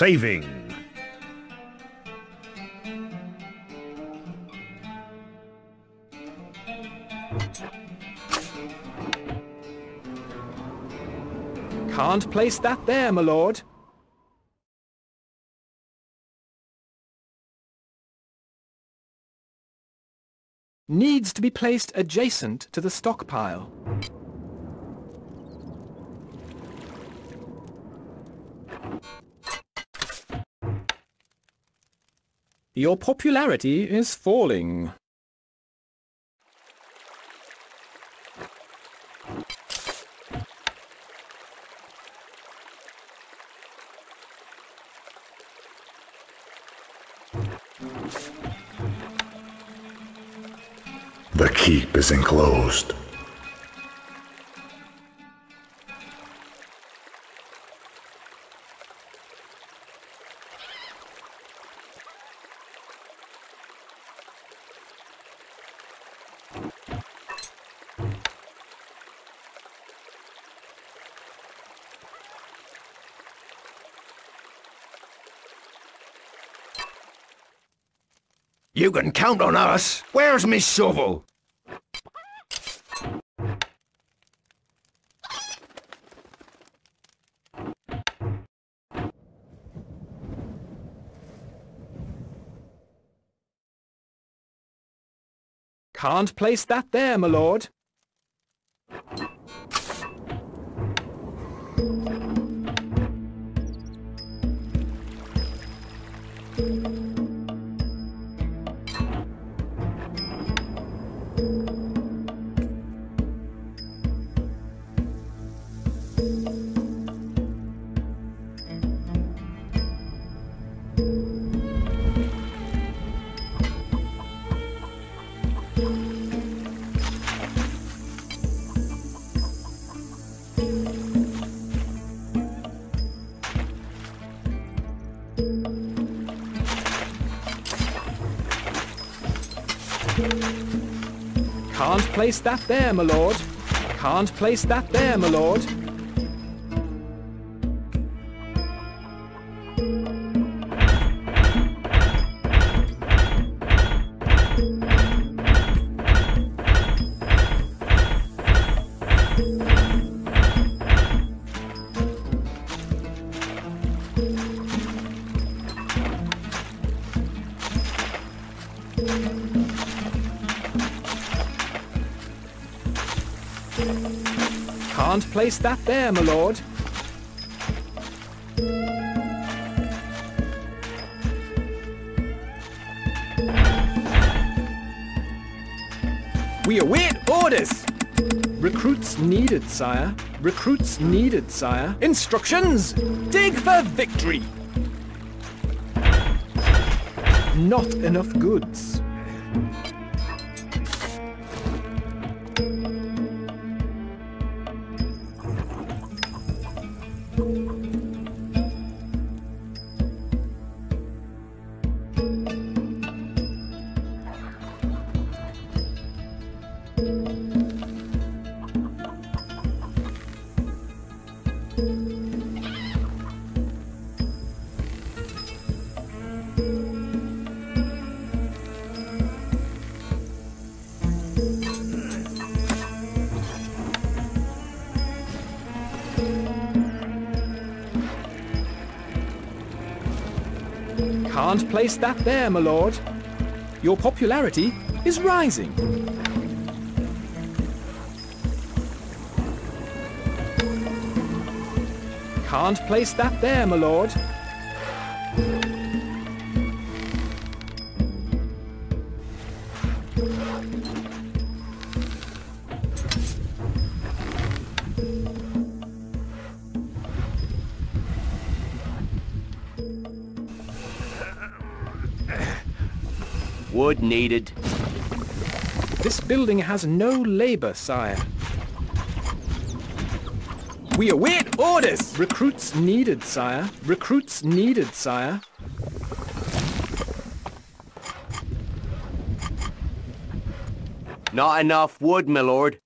Saving. Can't place that there, my lord. Needs to be placed adjacent to the stockpile. Your popularity is falling. The keep is enclosed. You can count on us. Where's Miss shovel? Can't place that there, my lord. Place that there, my lord. Can't place that there, my lord. Place that there, my lord. We await orders! Recruits needed, sire. Recruits needed, sire. Instructions! Dig for victory! Not enough goods. Can't place that there, my lord. Your popularity is rising. Can't place that there, my lord. Needed. This building has no labor, sire. We await orders! Recruits needed, sire. Recruits needed, sire. Not enough wood, my lord.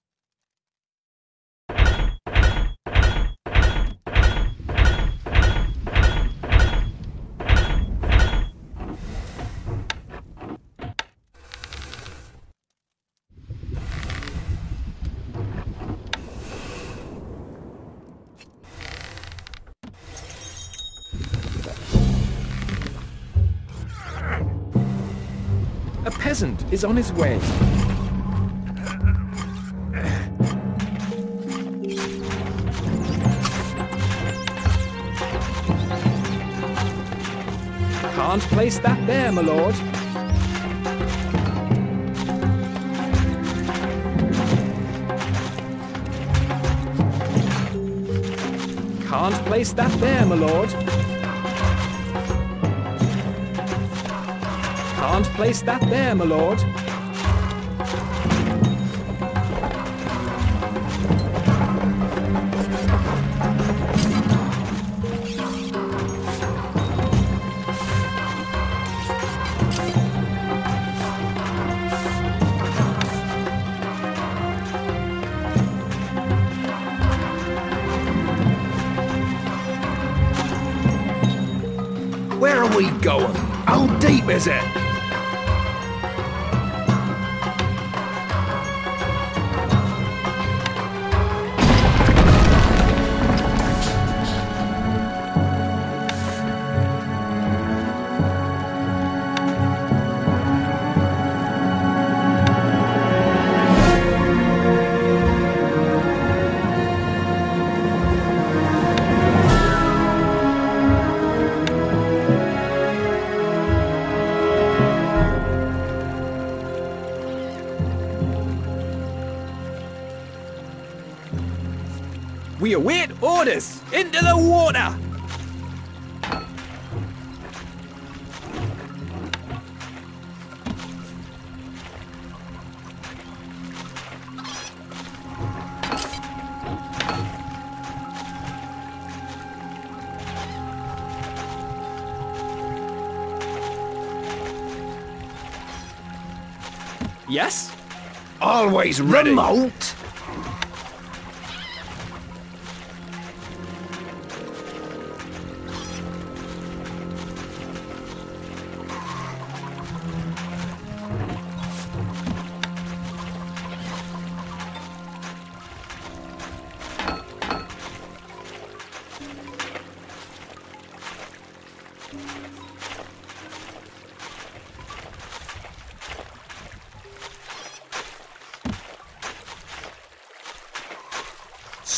Is on his way. Can't place that there, my lord. Can't place that there, my lord. Can't place that there, my lord. Where are we going? How deep is it? We await orders! Into the water! Yes? Always ready. Remote?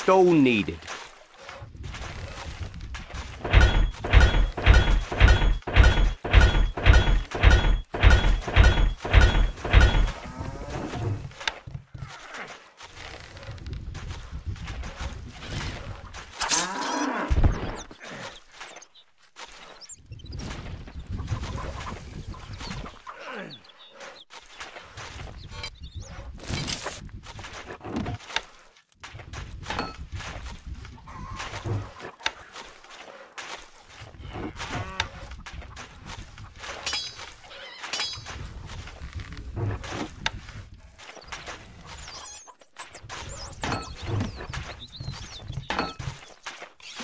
Stone needed.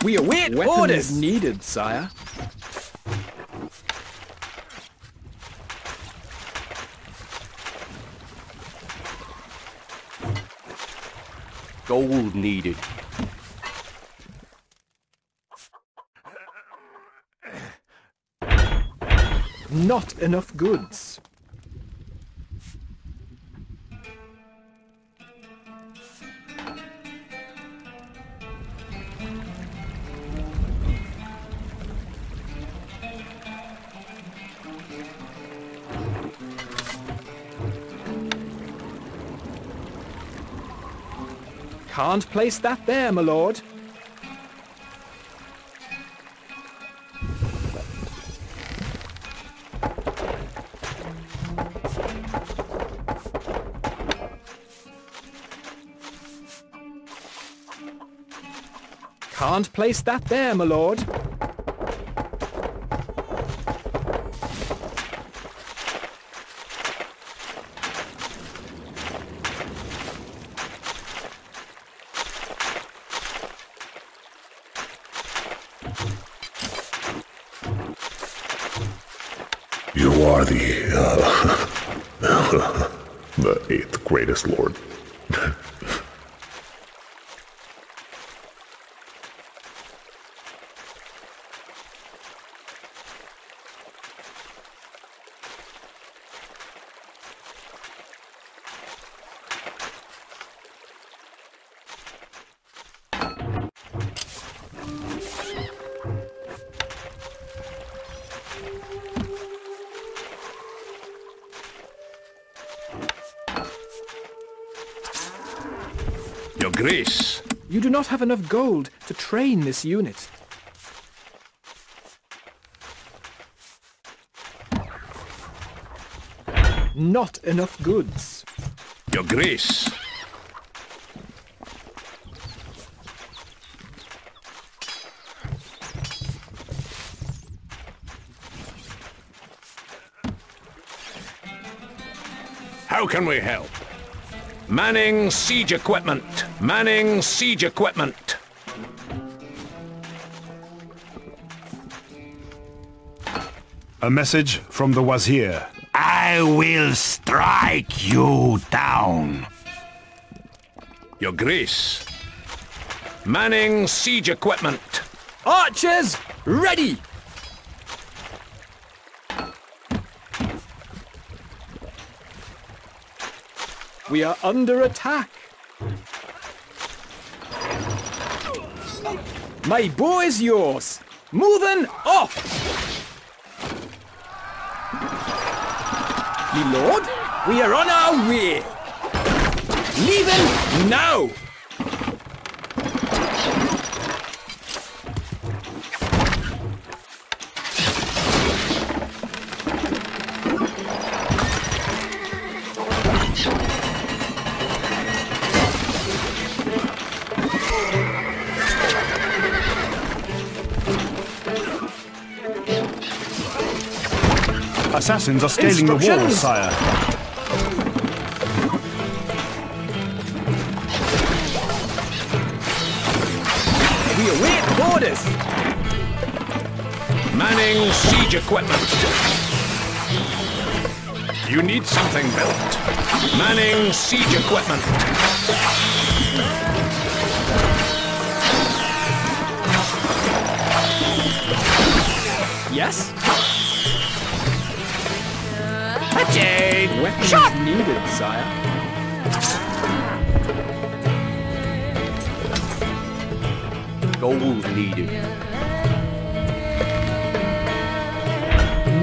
We await Weapons orders needed, sire. Gold needed. Not enough goods. Can't place that there, my lord. Can't place that there, my lord. You are the, Grace. You do not have enough gold to train this unit. Not enough goods. Your Grace. How can we help? Manning siege equipment. Manning siege equipment. A message from the Wazir. I will strike you down. Your Grace. Manning siege equipment. Archers, ready! We are under attack. My bow is yours. Moving off! Me lord, we are on our way. Leaving now! Assassins are scaling the walls, Instructions. sire. We await orders. Manning siege equipment. You need something built. Manning siege equipment. Yes? Jade. Weapons needed, sire. Gold needed.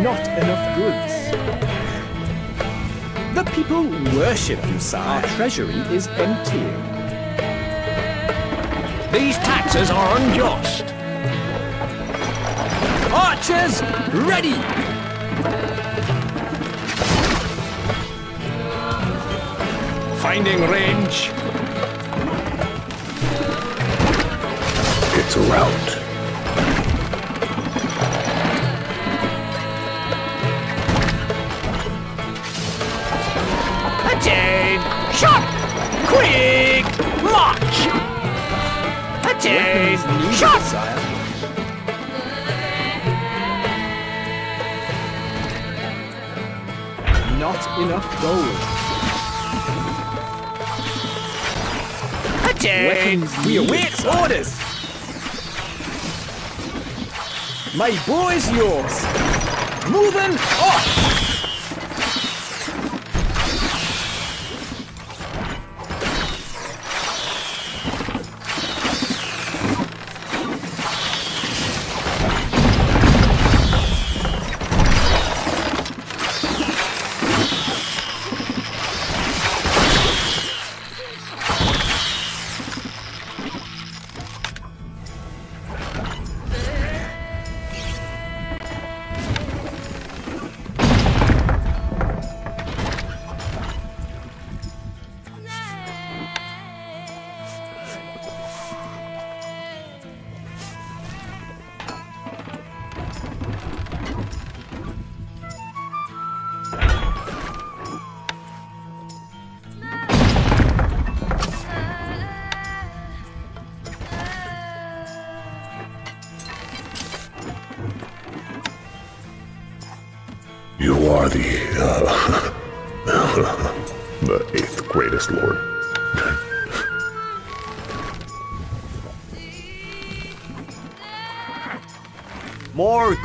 Not enough goods. The people worship you, sire. Our treasury is emptying. These taxes are unjust. Archers, ready! Finding range. It's a rout. Jade. Shot. Quick. March. Jade. Weapons Shot. sire. Not enough gold. Weapons we await orders. My bow is yours. Moving off.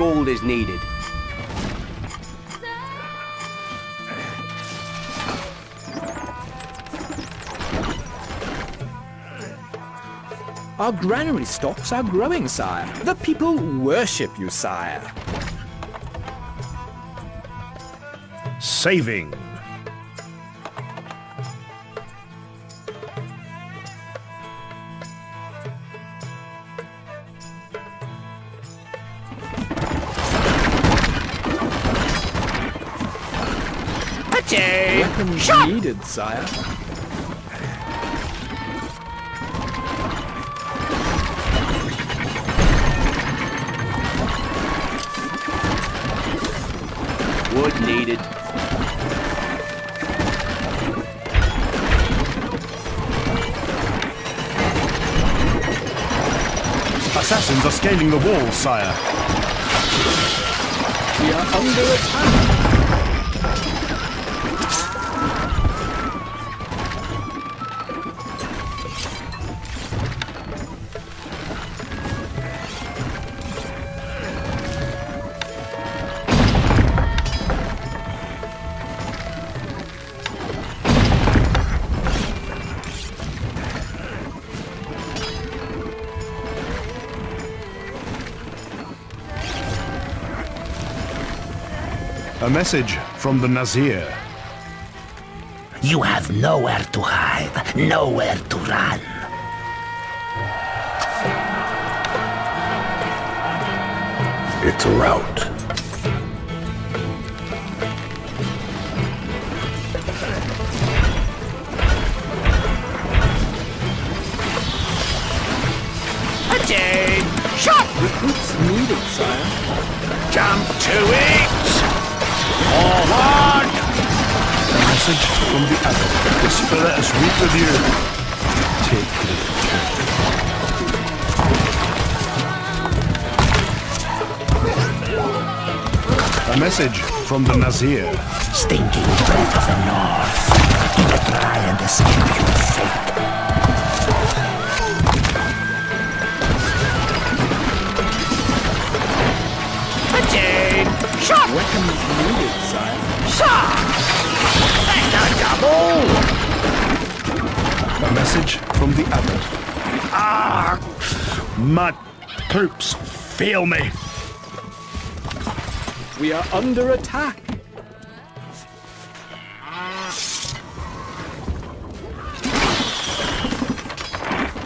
Gold is needed. Our granary stocks are growing, sire. The people worship you, sire. Saving. Weapons needed, sire. Wood needed. Assassins are scaling the walls, sire. We are under attack. A message from the Nizar. You have nowhere to hide, nowhere to run. It's a rout. From the Abbot. The spirit is weak with you. Take the A message from the Nizar. Stinking breath of the north. Do not try and escape your fate. Weapons needed, sire. A message from the Abbot. Ah! My troops fail me. We are under attack.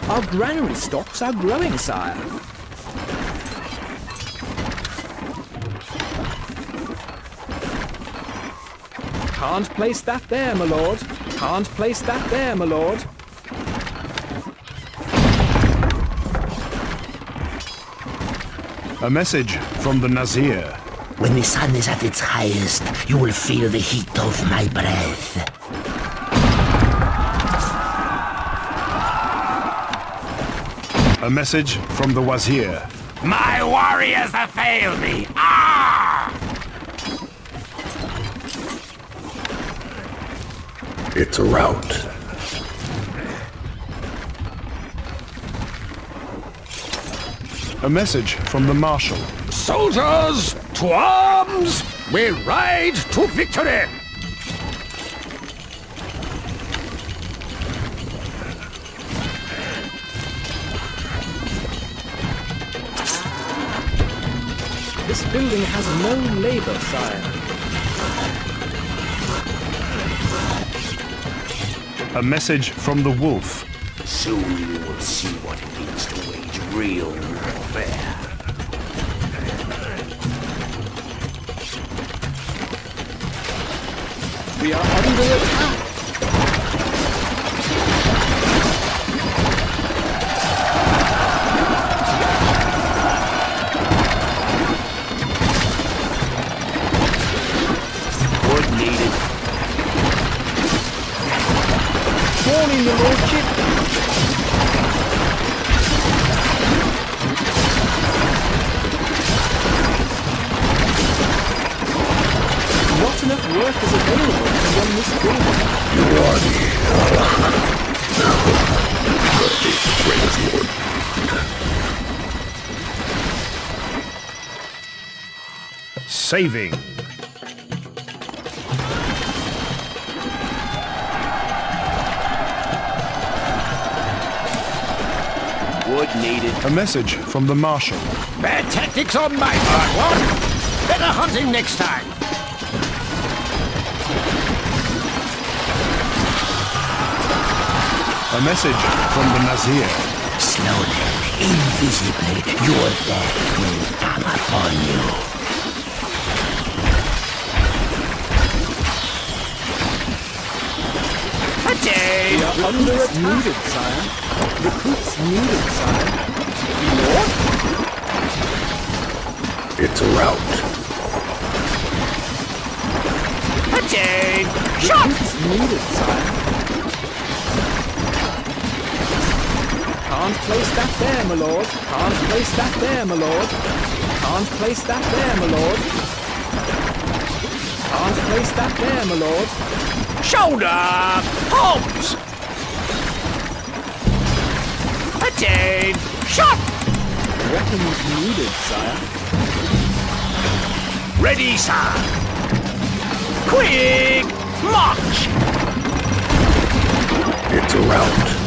Our granary stocks are growing, sire. Can't place that there, my lord. Can't place that there, my lord. A message from the Nizar. When the sun is at its highest, you will feel the heat of my breath. A message from the Wazir. My warriors have failed me! Ah! It's a rout. A message from the Marshal. Soldiers, to arms! We ride to victory! This building has no labor, sire. A message from the Wolf. Soon you will see what it means to wage real warfare. We are under attack. Morning, your lordship. Not enough work is available to run this building. You are the, the eighth greatest lord. Saving. A message from the Marshal. Bad tactics on my part, what? Better hunting next time. A message from the Nizar. Slowly, invisibly, your death will come upon you. a day under attack. Needed, sire. Recruits needed, sire. Lord? It's a rout. Attain! Shot! Recruits needed, sire. Can't place that there, my lord. Can't place that there, my lord. Can't place that there, my lord. Can't place that there, my lord. Shoulder! Halt! Attain! Shot! Weapons needed, sire. Ready, sir! Quick! March! It's a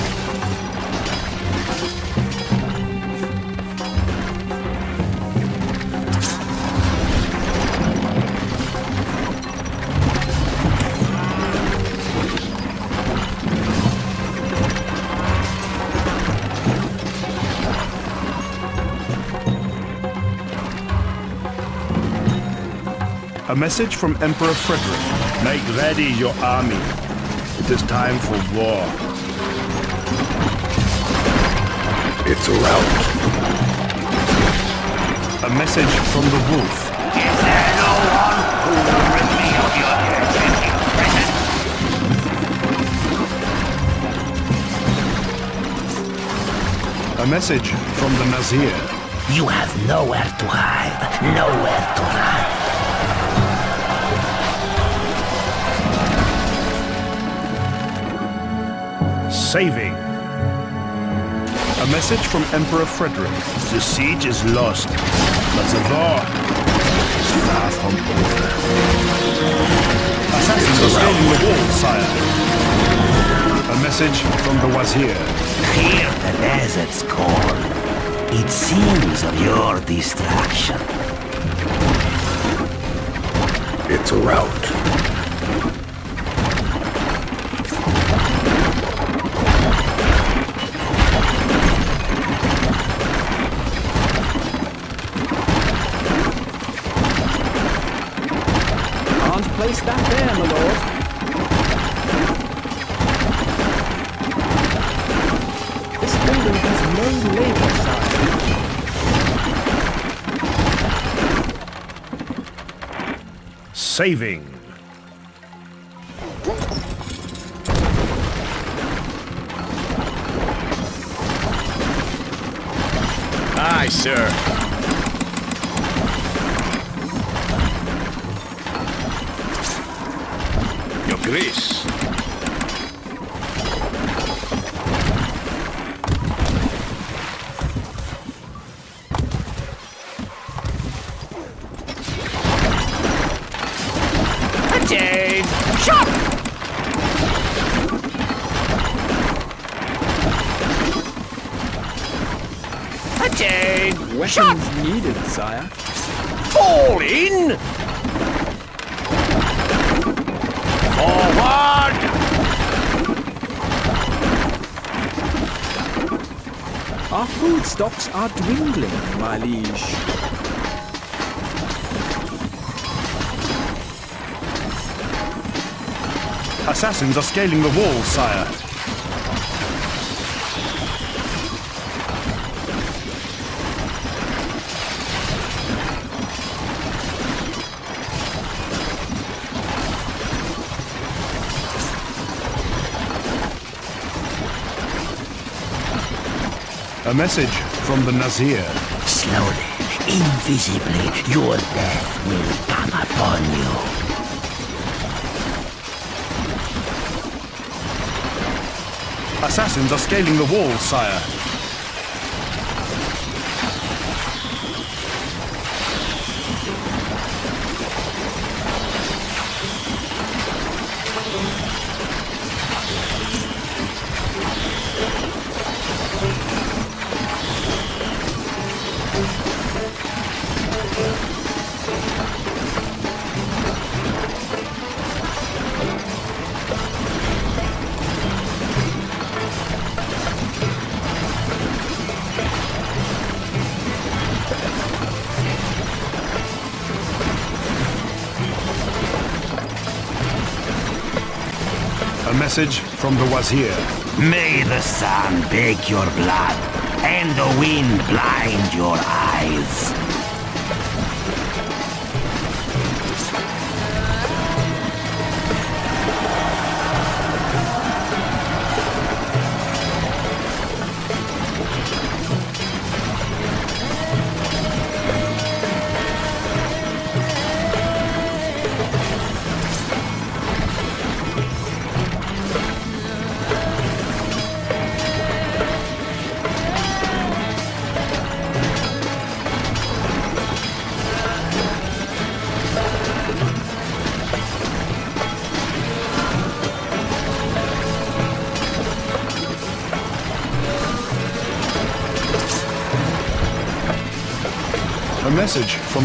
message from Emperor Frederick. Make ready your army. It is time for war. It's a rout. A message from the wolf. Is there no one who will rid me of your irritating presence? A message from the Nizar. You have nowhere to hide, nowhere to run. Saving. A message from Emperor Frederick. The siege is lost, but the war is far from over. Assassins are scaling the wall, sire. A message from the Wazir. Hear the desert's call. It seems of your destruction. It's a rout. Place that there, my lord. This building has no labor. Saving. Aye, sir. Stocks are dwindling, my liege. Assassins are scaling the walls, sire. A message from the Nizar. Slowly, invisibly, your death will come upon you. Assassins are scaling the wall, sire. Message from the Wazir. May the sun bake your blood, and the wind blind your eyes.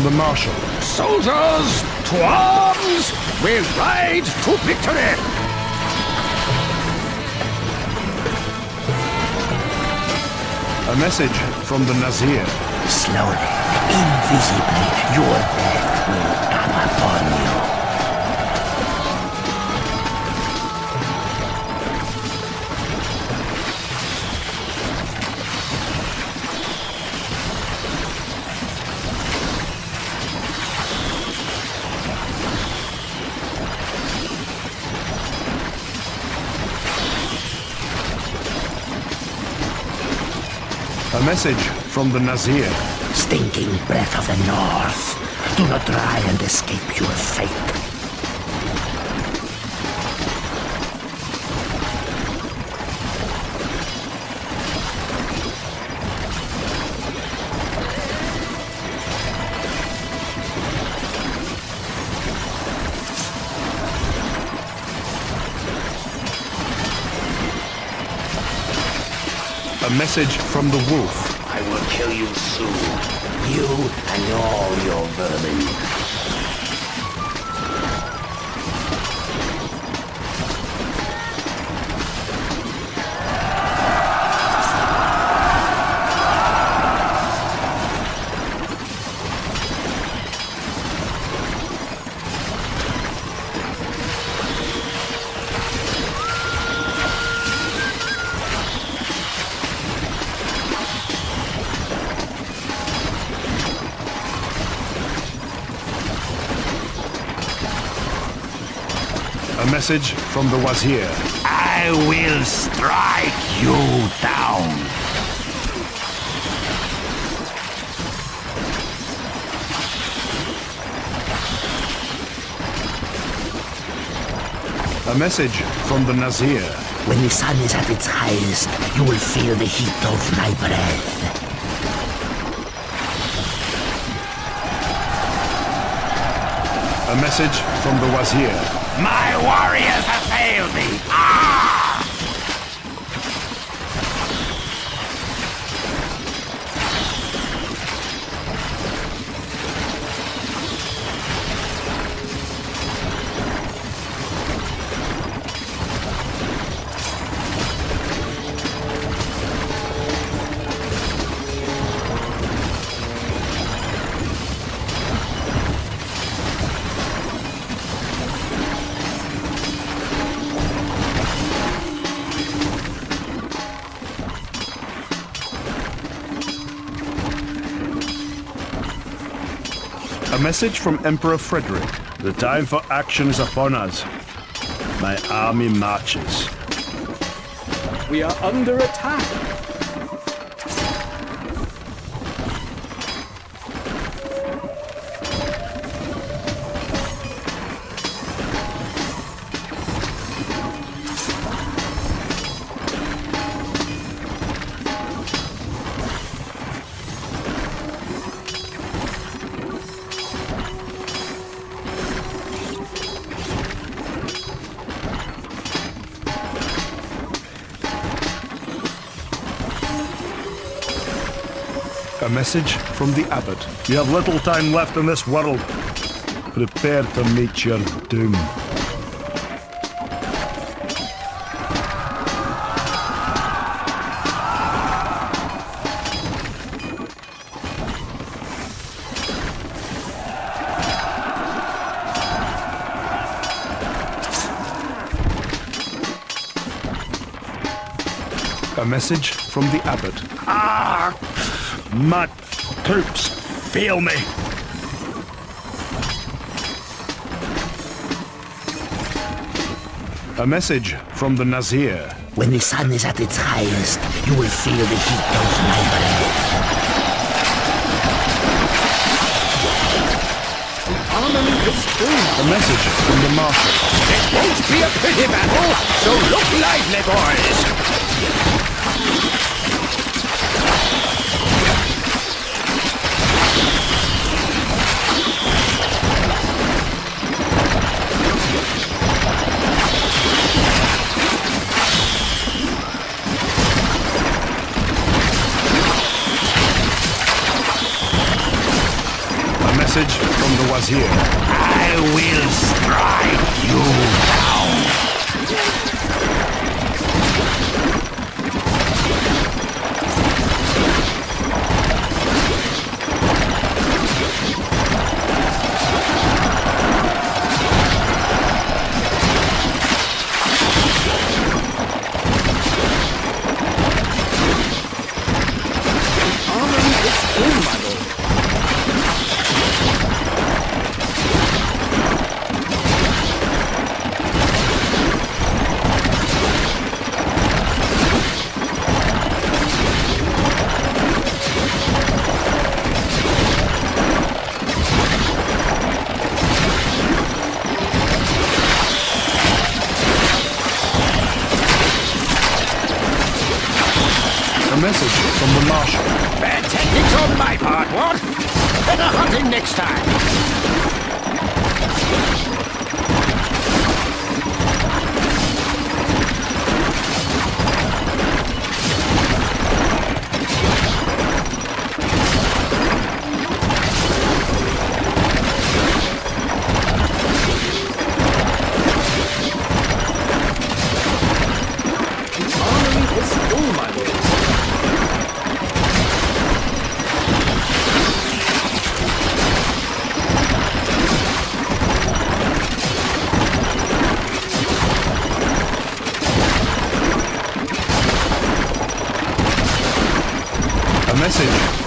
The Marshal. Soldiers, to arms! We ride to victory! A message from the Nizar. Slowly, invisibly, your message from the Nizar. Stinking breath of the north. Do not try and escape your fate. Message from the Wolf. I will kill you soon. You and all your vermin. Message from the Wazir. I will strike you down. A message from the Nizar. When the sun is at its highest, you will feel the heat of my breath. A message from the Wazir. My warriors have failed me. Message from Emperor Frederick. The time for action is upon us. My army marches. We are under attack. Message from the Abbot. You have little time left in this world. Prepare to meet your doom. A message from the abbot. Ah! My troops Feel me. A message from the Nizar. When the sun is at its highest, you will feel the heat of my breath. Armory is full. A message from the Marshal. It won't be a pretty battle, so look lively, boys. The Wazir. I will strike you down.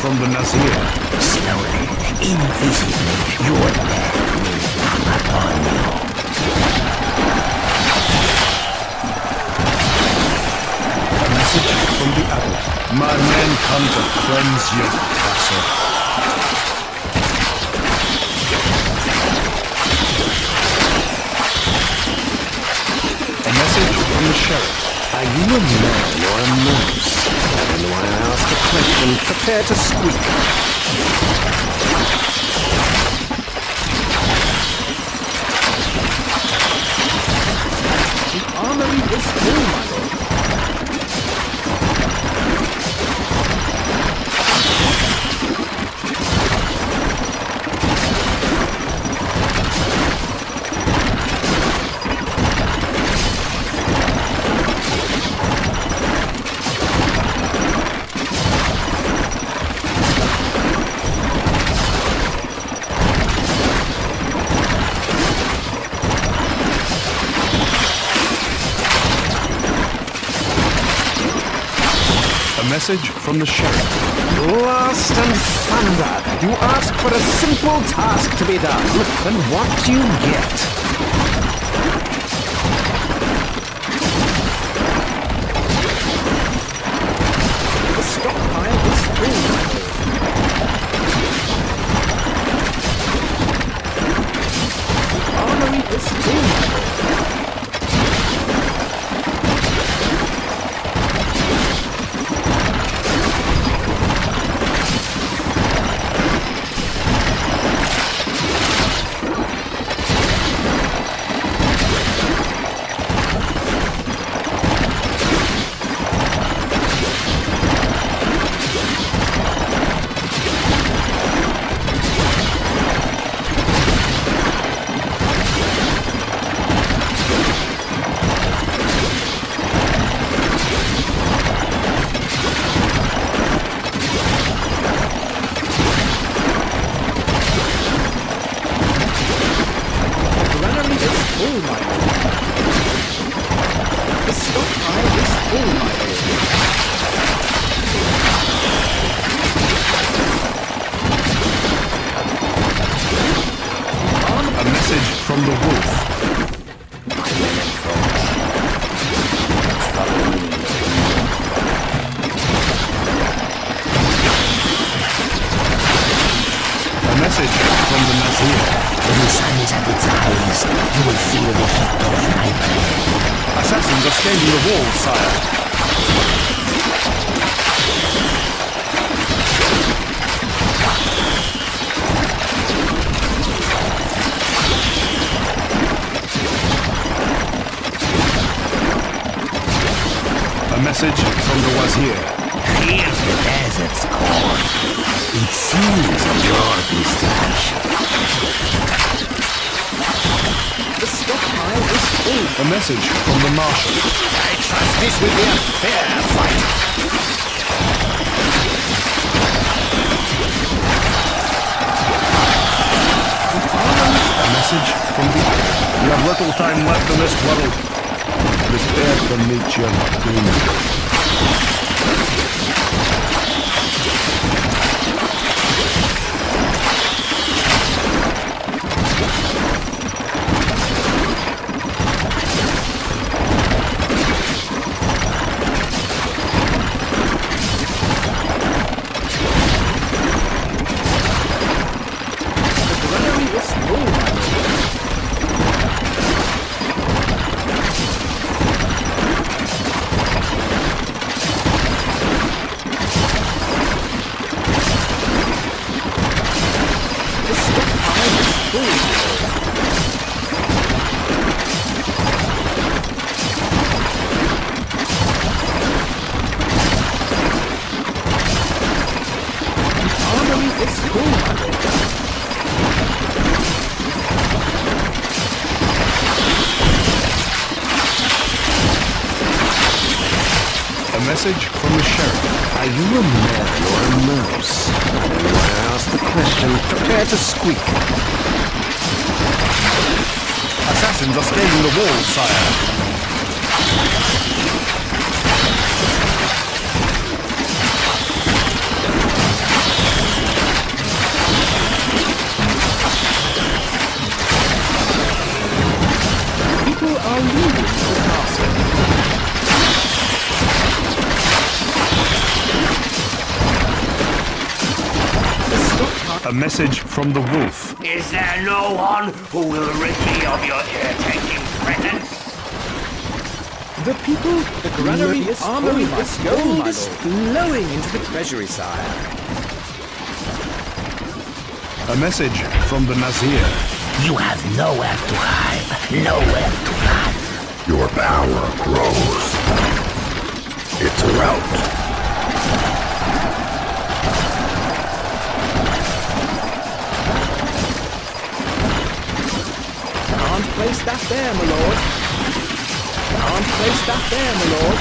From the Nizar. Slowly, invisibly, your death come upon you. Message from the abbot. My men come to cleanse your castle. A message from the sheriff. Are you a man or a mouse? When I ask a question, prepare to squeak. Message from the sheriff. Blast and thunder! You ask for a simple task to be done, and what do you get? Assassins are scaling the walls, sire. Message from the Wolf. Is there no one who will rid me of your irritating presence? The people, the granary is armory full, must my go, gold is flowing into the treasury, sire. A message from the Nizar. You have nowhere to hide, nowhere to run. Your power grows. It's a rout. There, my lord. Can't place that there, my lord.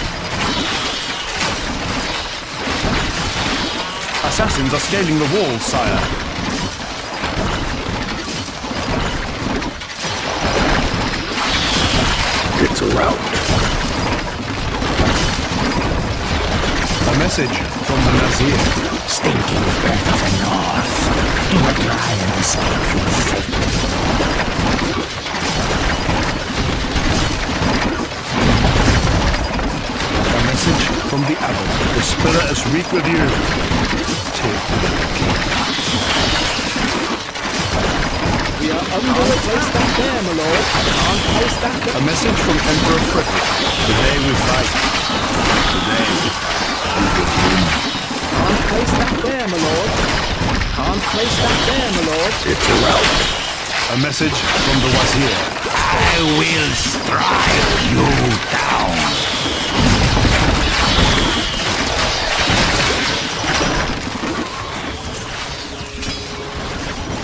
Assassins are scaling the walls, sire. It's a rout. A message from the Nizar. Stinking breath of the north. Do not try and escape your fate. Message from the Abbot. The Spirit is weak with you. Take the We are under Can't place that there, my lord. Can't place that there. A message from Emperor Frederick. Today we fight. Today we Can't place that there, my lord. Can't place that there, my lord. It's a rout. A message from the Wazir. I will strike you down.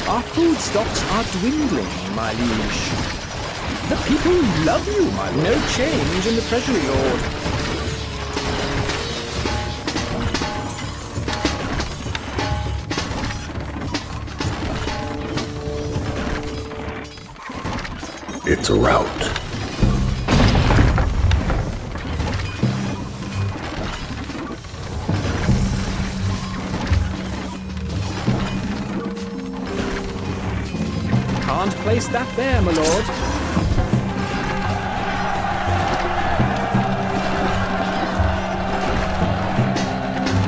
Our food stocks are dwindling, my liege. The people love you, my lord. No change in the treasury, lord. It's a rout. Place that there, my lord.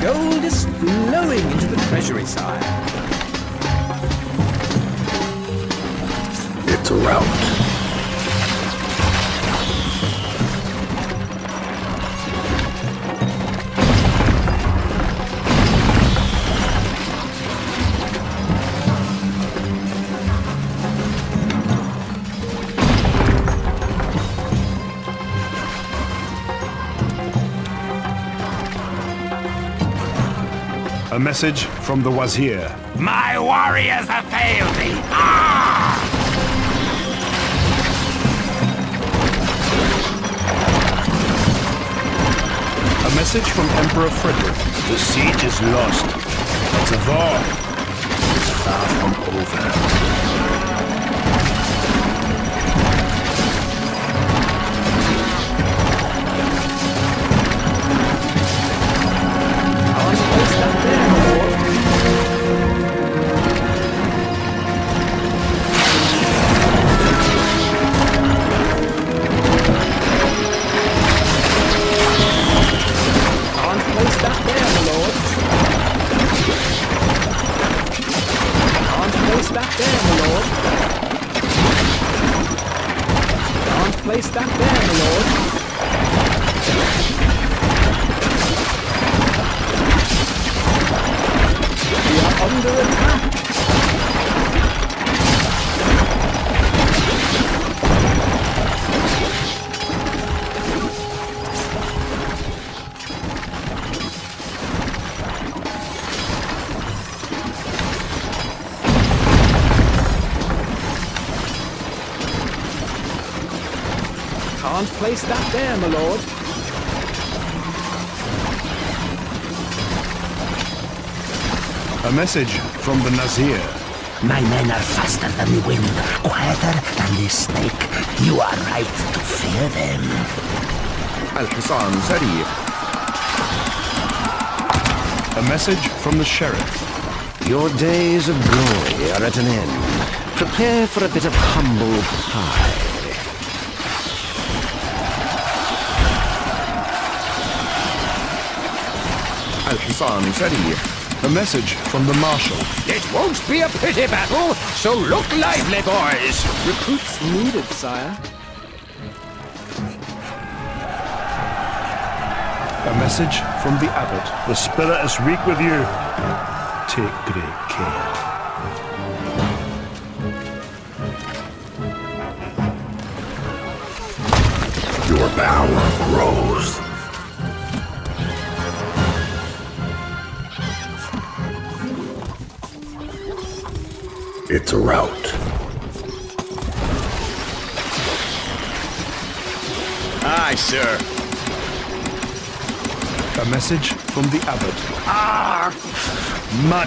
Gold is flowing into the treasury, sire. It's a rout. Message from the Wazir. My warriors have failed me. Ah! A message from Emperor Frederick. The siege is lost, but the war is far from over. Place that there, my lord. Can't place that there, my lord. We are under attack. Place that there, my lord. A message from the Nizar. My men are faster than the wind, quieter than the snake. You are right to fear them. Al-Hassan Zarif. A message from the Sheriff. Your days of glory are at an end. Prepare for a bit of humble pie. Hassan A message from the Marshal. It won't be a pretty battle, so look lively, boys! Recruits needed, sire. A message from the Abbot. The spirit is weak with you. Take great care. Your power grows. It's a rout. Aye, sir. A message from the Abbot. Ah! My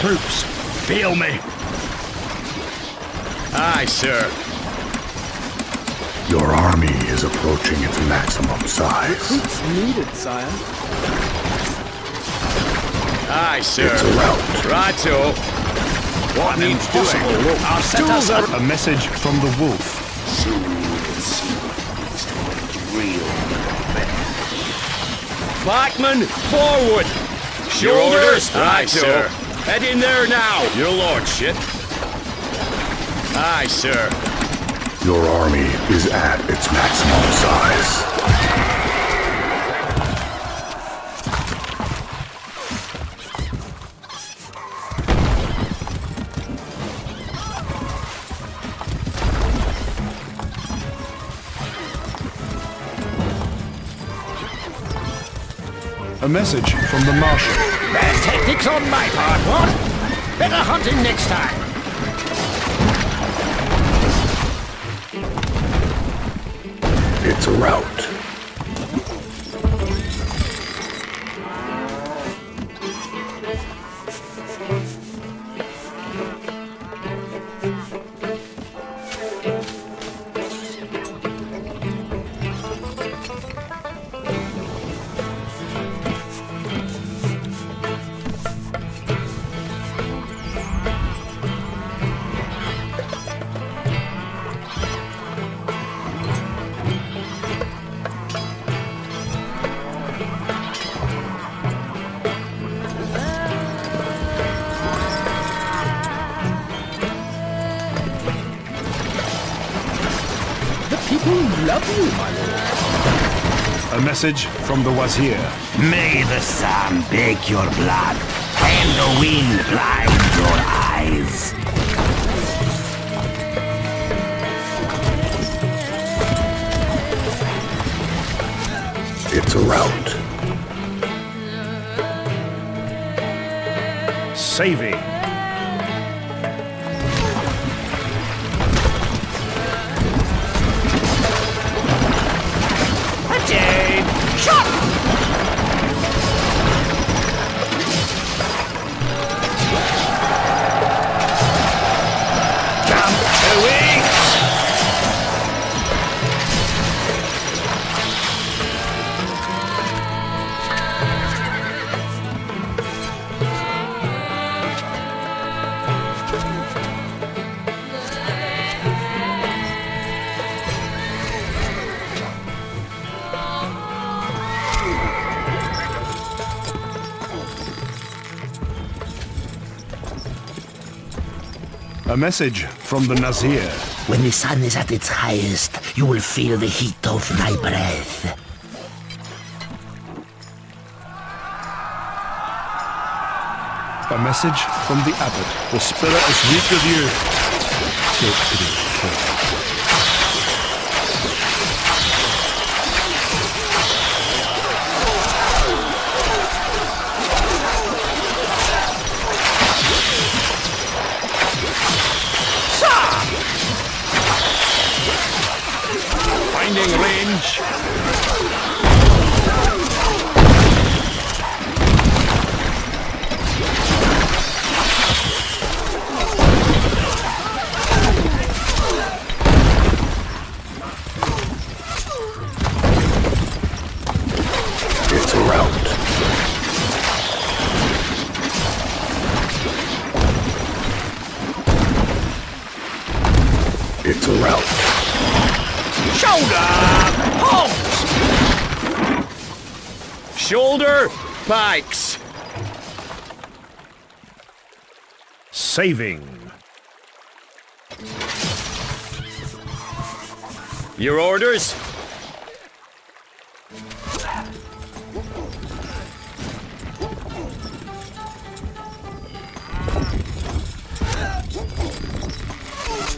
troops Feel me. Aye, sir. Your army is approaching its maximum size. Recruits needed, sire. Aye, sir. It's a rout. Righto. What needs doing? Our stools are... A message from the Wolf. Soon to bring you death Blackman, forward! Your orders? Aye, sir. Head in there now, your lordship. Aye, sir. Your army is at its maximum size. Message from the Marshal. Bad tactics on my part, what? Better hunting next time. It's a rout. Message from the Wazir. May the sun bake your blood, and the wind blind your eyes. It's a rout. Saving. A message from the Nizar. When the sun is at its highest, you will feel the heat of my breath. A message from the Abbot. The spirit is weak of you. Saving. Your orders?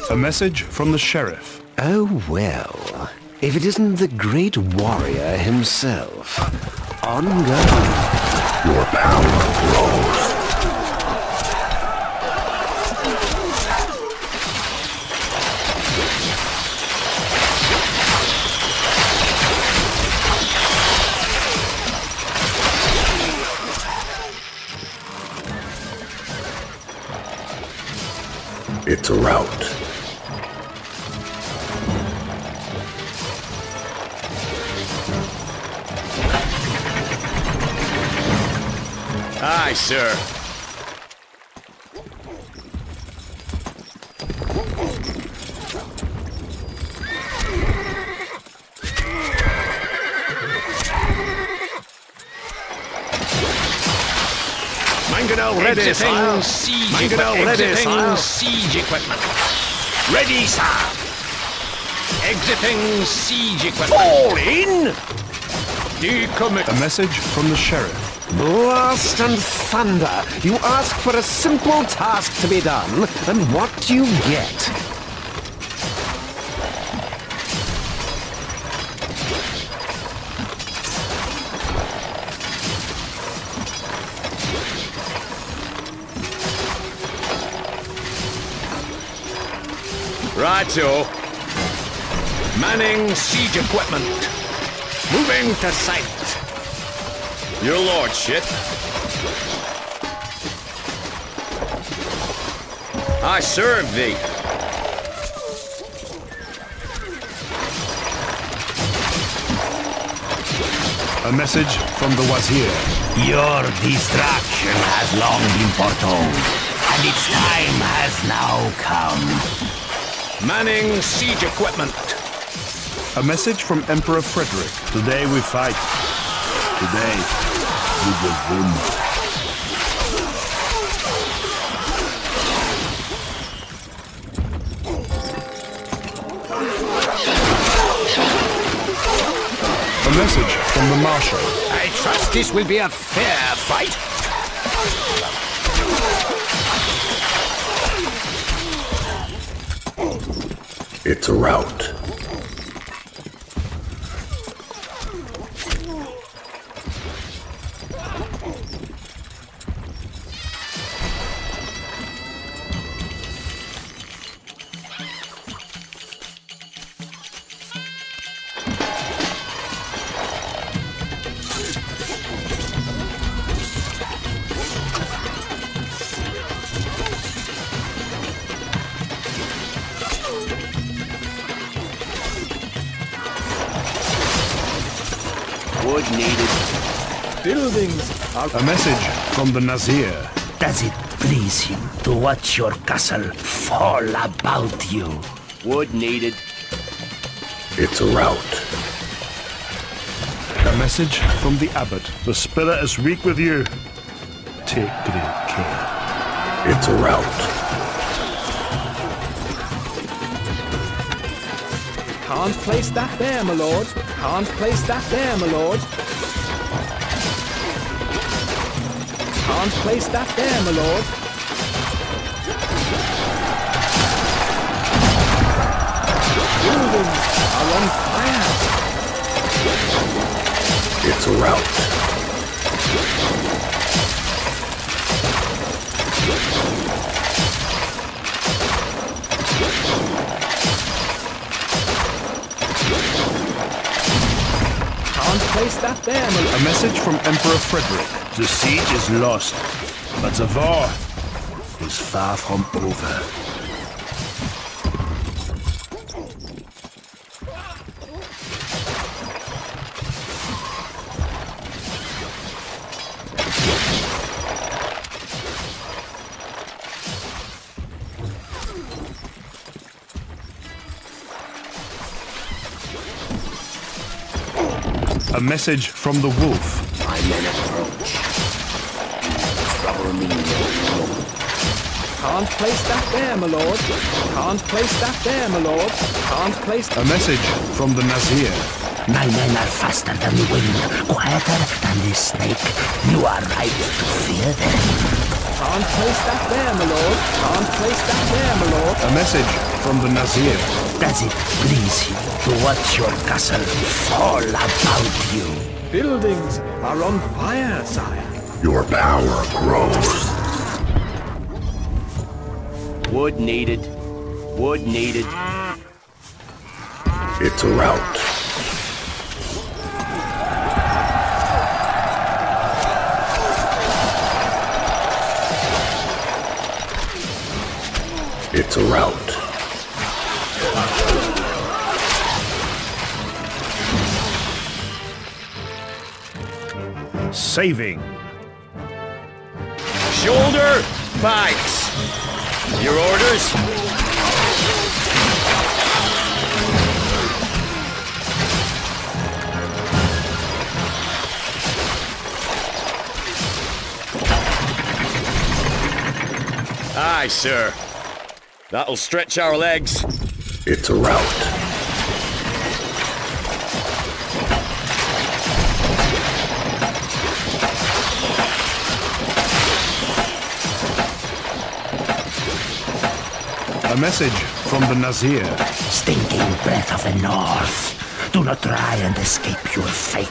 A message from the Sheriff. Oh well, if it isn't the great warrior himself. On guard. Your power siege Mangonel equipment. ready, Exiting siege equipment. Ready, sir. Exiting siege equipment. Fall in! Decommit. A message from the Sheriff. Blast and thunder! You ask for a simple task to be done, and what do you get? Righto. Manning siege equipment. Moving to site. Your lordship. I serve thee. A message from the Wazir. Your destruction has long been foretold, and its time has now come. Manning siege equipment. A message from Emperor Frederick. Today we fight. Today we will win. A message from the Marshal. I trust this will be a fair fight. It's a rout. A message from the Nizar. Does it please him to watch your castle fall about you? wood needed. It's a rout. A message from the Abbot. The spirit is weak with you. Take great care. It's a rout. Can't place that there, my lord. Can't place that there, my lord. Can't place that there, my lord. Buildings are on fire. It's a rout. Place that there. A message from Emperor Frederick. The siege is lost, but the war is far from over. Message from the wolf. My men approach. Trouble me. Can't place that there, my lord. Can't place that there, my lord. Can't place. A message from the Nizar. My men are faster than the wind, quieter than the snake. You are right to fear them. Can't place that there, my lord. Can't place that there, my lord. A message from the Nizar. Does it please you to watch your castle fall about you? Buildings are on fire, sire. Your power grows. Wood needed. Wood needed. It's a rout. It's a rout. Saving. Shoulder pikes. Your orders? Aye, sir. That'll stretch our legs. It's a rout. A message from the Nizar. Stinking breath of the north. Do not try and escape your fate.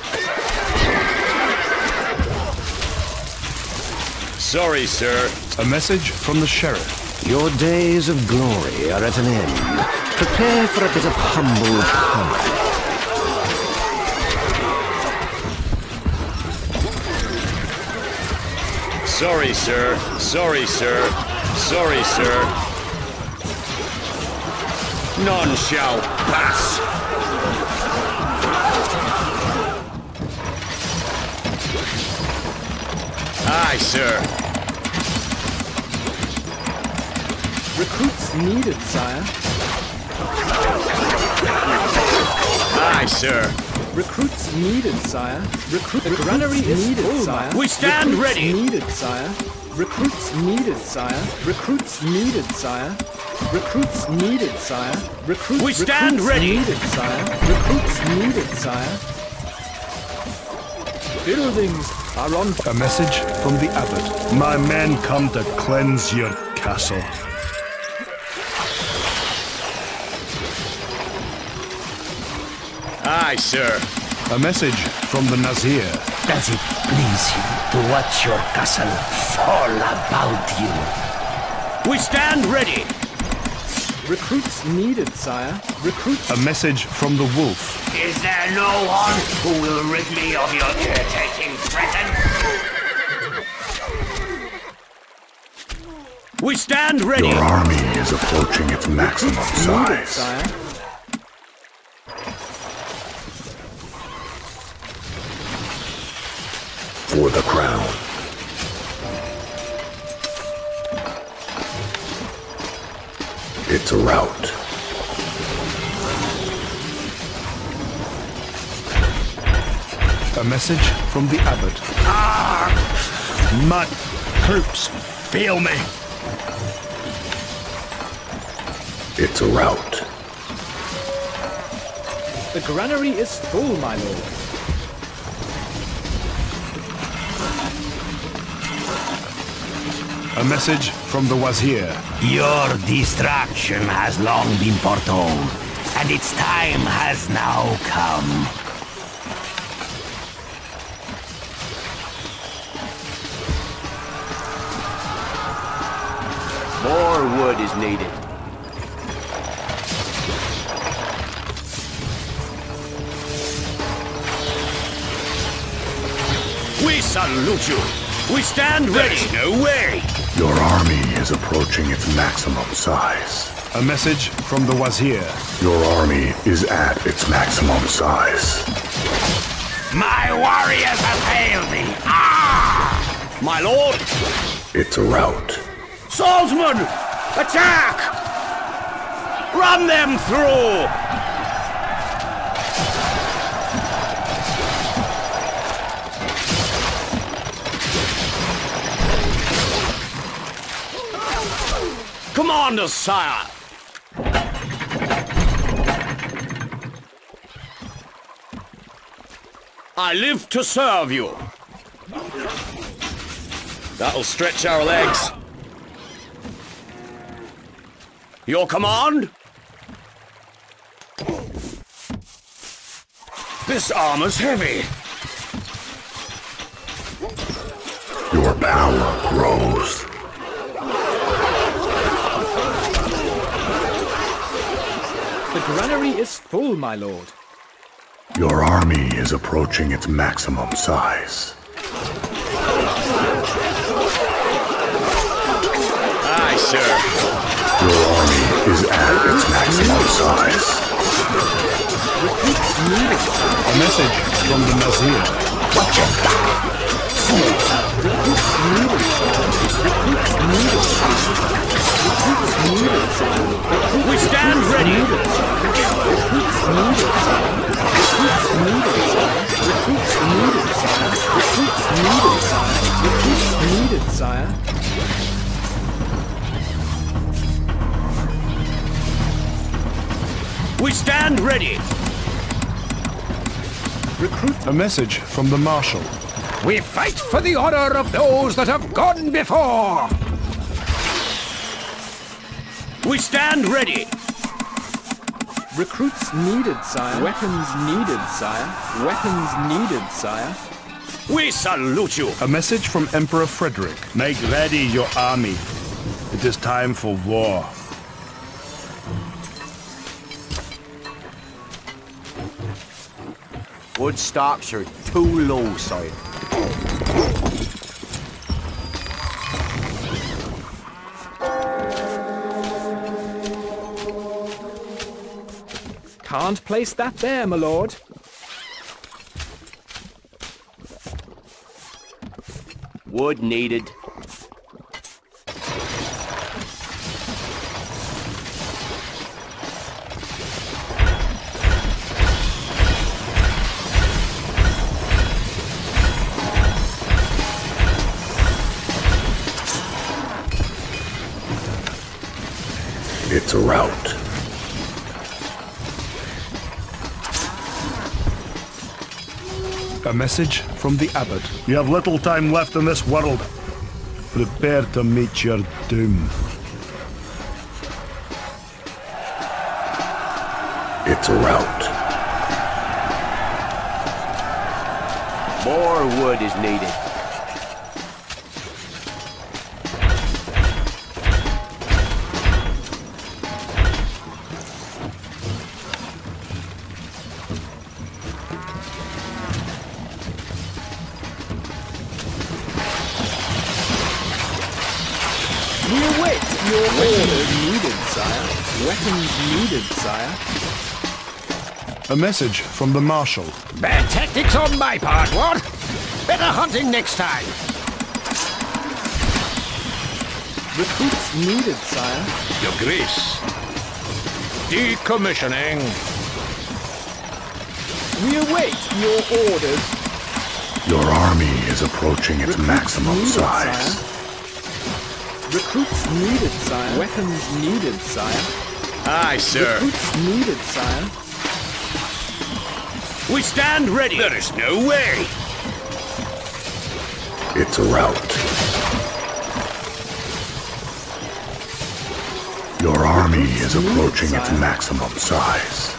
Sorry, sir. A message from the Sheriff. Your days of glory are at an end. Prepare for a bit of humble pie. Sorry, sir. Sorry, sir. Sorry, sir. None shall pass. Aye, sir. Recruits needed, sire. Aye, sir. Recruits needed, sire. Recruit. The granary is needed, sire. We stand Recruits ready. Needed, sire. Recruits needed, sire. Recruits needed, sire. Recruits needed, sire. Recruits. We stand recruits ready. Needed, sire. Recruits needed, sire. buildings are on A message from the abbot. My men come to cleanse your castle. Aye, sir. A message from the Nizar. Does it please you to watch your castle fall about you? We stand ready. Recruits needed, sire. Recruits. A message from the wolf. Is there no one who will rid me of your irritating presence? We stand ready. Your army is approaching its maximum needed, size. sire. For the crown. It's a rout. A message from the abbot. Ah! My troops feel me. It's a rout. The granary is full, my lord. A message from the Wazir. Your destruction has long been foretold, and its time has now come. More wood is needed. We salute you. We stand ready. no way. Your army is approaching its maximum size. A message from the Wazir. Your army is at its maximum size. My warriors have failed me. Ah! My lord. It's a rout. Swordsman! Attack! Run them through! Commander, sire! I live to serve you. That'll stretch our legs. Your command? This armor's heavy. Your power grows. Granary is full, my lord. Your army is approaching its maximum size. Aye, sir. Your army is at its maximum size. A message from the Nizar. We stand ready. Needed, sire. We stand ready. Recruit. A message from the Marshal. We fight for the honor of those that have gone before. We stand ready. Recruits needed, sire. Weapons needed, sire. Weapons needed, sire. We salute you. A message from Emperor Frederick. Make ready your army. It is time for war. Wood stocks are too low, sire. Can't place that there, my lord. Wood needed. A message from the abbot. You have little time left in this world. Prepare to meet your doom. It's a rout. More wood is needed. A message from the marshal. Bad tactics on my part, what? Better hunting next time. Recruits needed, sire. Your Grace. Decommissioning. We await your orders. Your army is approaching its Recruits maximum needed, size. sire. Recruits needed, sire. Weapons needed, sire. Aye, sir. Recruits needed, sire. We stand ready. There is no way. It's a rout. Your army is approaching its maximum size.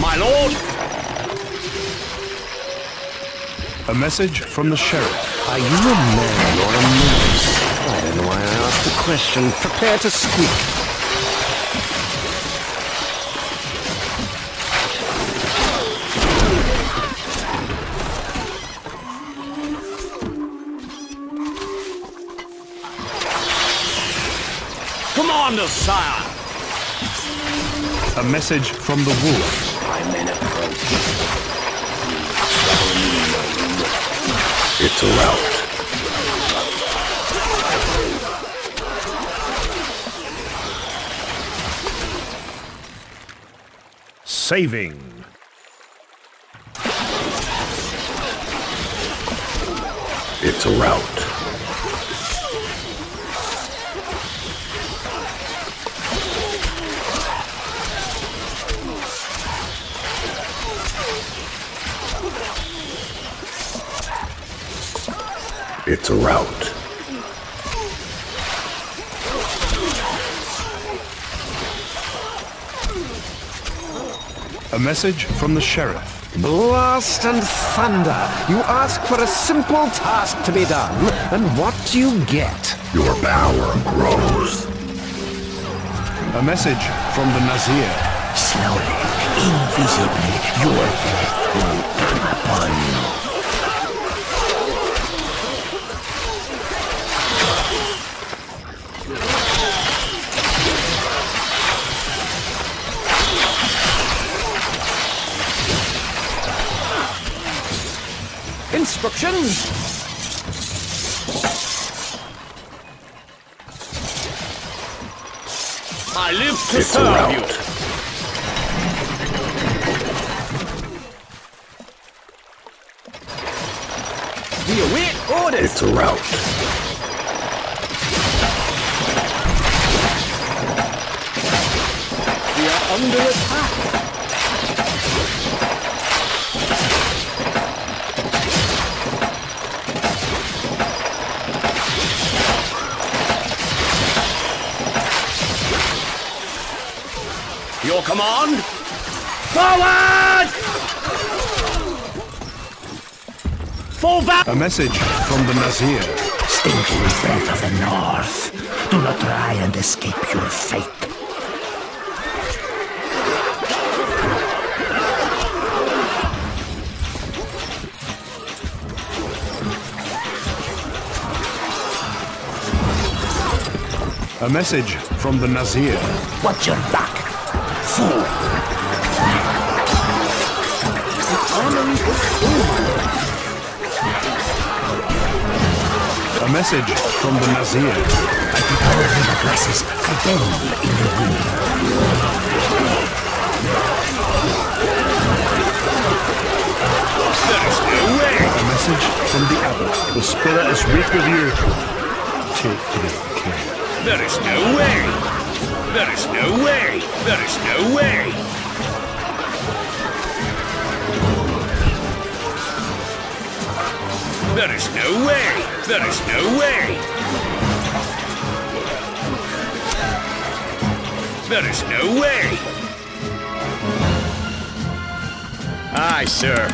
My lord. A message from the sheriff. Are you a man or a mouse? I don't know why I asked the question. Prepare to squeak. Commander, sire. A message from the wolf. My men approach. It's a rout. Saving. It's a rout. It's a rout. A message from the sheriff. Blast and thunder! You ask for a simple task to be done, and what do you get? Your power grows. A message from the Nazir. Slowly, invisibly, your death will come upon you. Instructions! I live to It's serve you. We await orders! It's a rout. Your command? Forward! Fall back! A message from the Nazir. Stinking breath of the north. Do not try and escape your fate. A message from the Nazir. Watch your back, A message from the Nazir. I devour the glasses I bend in the wind. There is no way! A message from the abbot. The spirit is weak with you. Take great care. There is no way! There is no way! There is no way! There is no way! There is no way! There is no way! Aye, sir.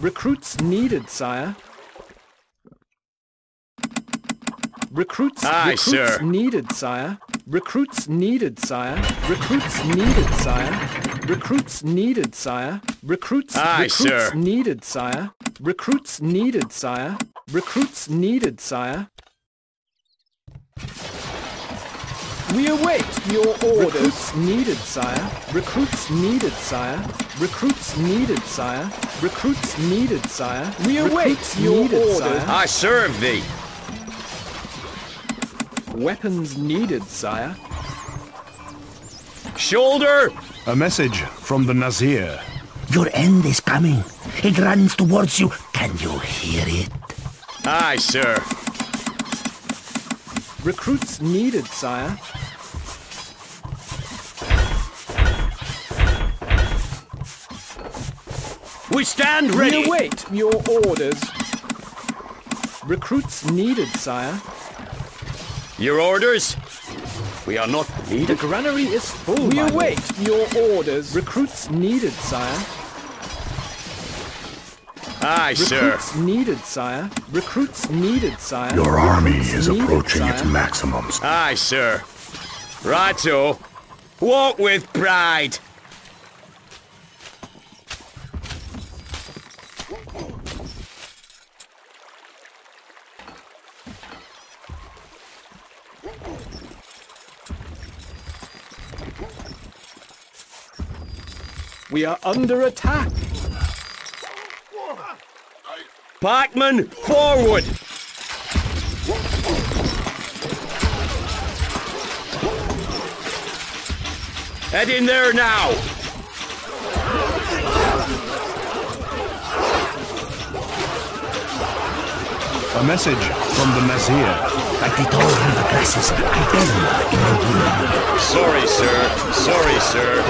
Recruits needed, sire. Recruits, Aye, recruits sir. needed, sire. Recruits needed, sire. Recruits needed, sire. Recruits needed, sire. Recruits, Aye, recruits sir. needed, sire. Recruits needed, sire. Recruits needed, sire. We await your orders. Recruits needed, sire. Recruits needed, sire. Recruits needed, sire. Recruits needed, sire. We await your orders. Sire. I serve thee. Weapons needed, sire. Shoulder! A message from the Nazir. Your end is coming. It runs towards you. Can you hear it? Aye, sir. Recruits needed, sire. We stand ready. We await your orders. Recruits needed, sire. Your orders? We are not needed. The granary is full. We await your orders. Recruits needed, sire. Aye, sir. Recruits needed, sire. Recruits needed, sire. Your army Recruits is needed, approaching its maximums. Aye, sir. Righto. Walk with pride. We are under attack. Parkman, forward! Head in there now! A message from the Nazir. They told me the glasses, I tell you the wind. Sorry, sir. Sorry, sir.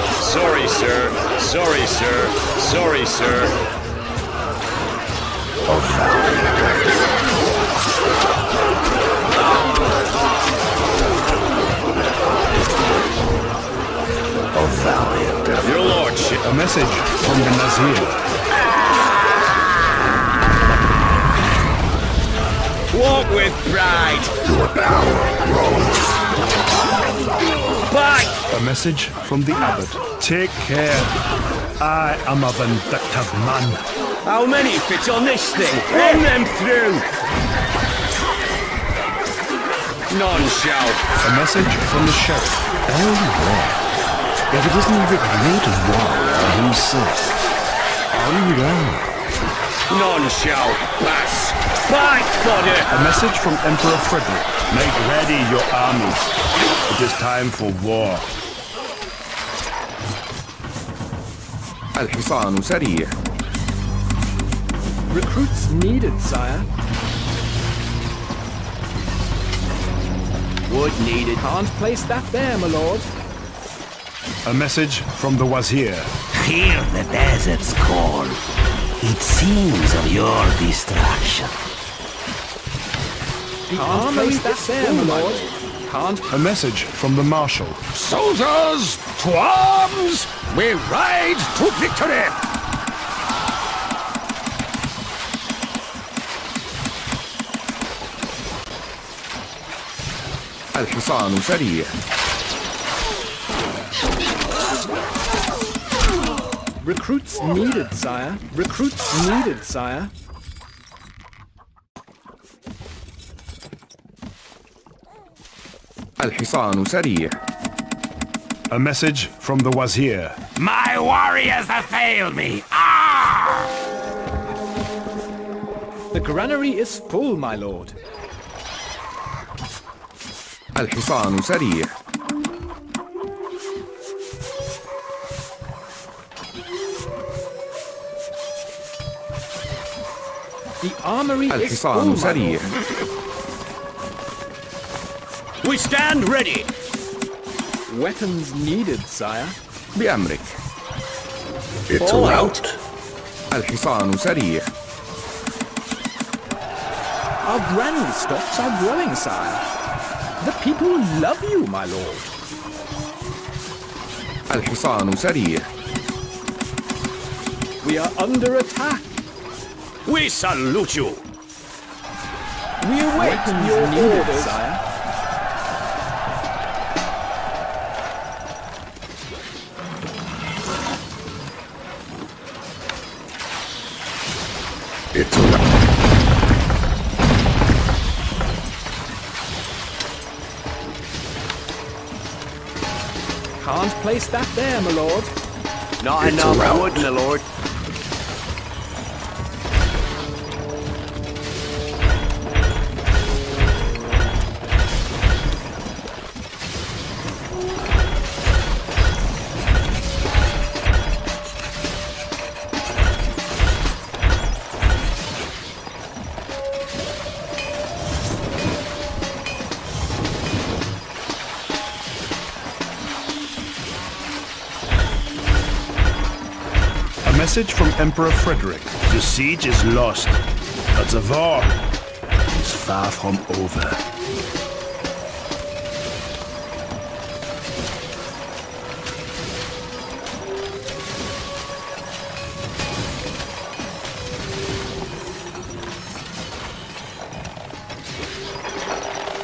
Sorry, sir. Sorry, sir. Sorry, sir. Your lordship. A message from the Nazir. Walk with pride. Your power grows. Back! A message from the Abbot. Take care. I am a vindictive man. How many fit on this thing? Run them through! None shall. A message from the Sheriff. Oh, well. If it isn't the great warrior himself. Unwell. None shall pass. Back, body! A message from Emperor Frederick. Make ready your armies. It is time for war. الحصان سريع Recruits needed, sire. Wood needed. Can't place that there, my lord. A message from the Wazir. Hear the desert's call. It seems of your destruction. Can't place that there, my lord. Can't A message from the Marshal. Soldiers, to arms! We ride to victory! الحصان سريع Recruits needed, sire. Recruits needed, sire. الحصان سريع A message from the Wazir. My warriors have failed me. Ah! The granary is full, my lord. الحصان سريع The armory is full, الحصان my سريع lord. We stand ready. Weapons needed, sire. بأمرك It's Fall allowed. out. الحصان سريع Our granny stocks are growing, sire. The people love you, my lord. الحصان سريع We are under attack. We salute you. We await Weapons your needed, orders. sire. Place that there, my lord. Not It's a enough wood, my lord. Emperor Frederick. The siege is lost, but the war is far from over.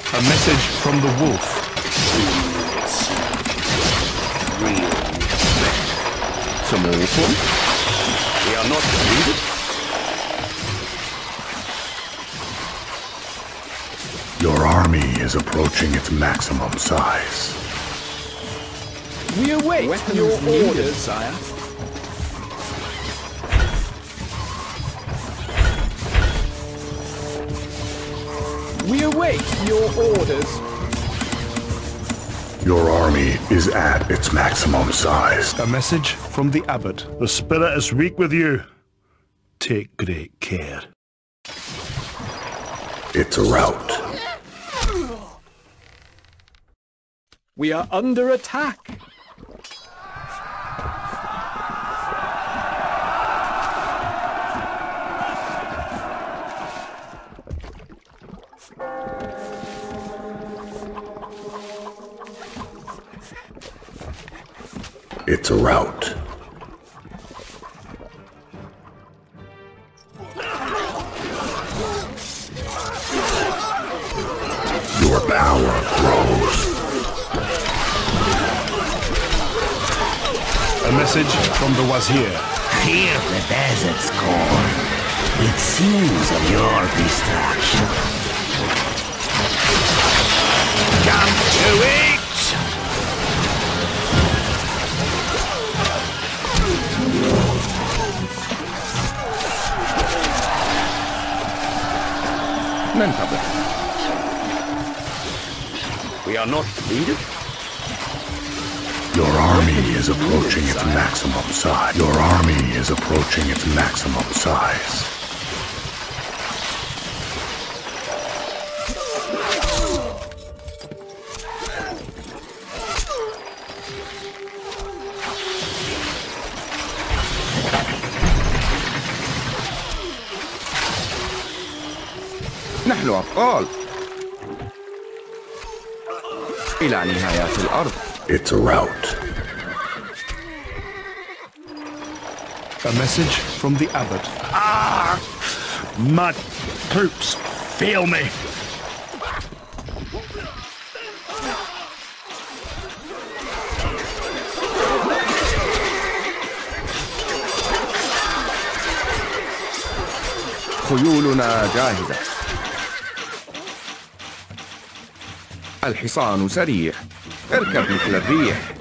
A message from the wolf. Zum Wolf? Are not needed. Your army is approaching its maximum size. We await Weapons your needed, orders. sire. We await your orders. Your army is at its maximum size. A message from the abbot. The spirit is weak with you. Take great care. It's a rout. We are under attack. It's a rout. was here. Hear the desert's call. It seems of your destruction. Come to it! None. We are not needed? Your army is approaching its maximum size. Your army is approaching its maximum size. نحن أبطال إلى نهايات الأرض It's a rout. A message from the abbot. Ah! My troops fail me. خيولنا جاهزة الحصان سريع اركب مثل الريح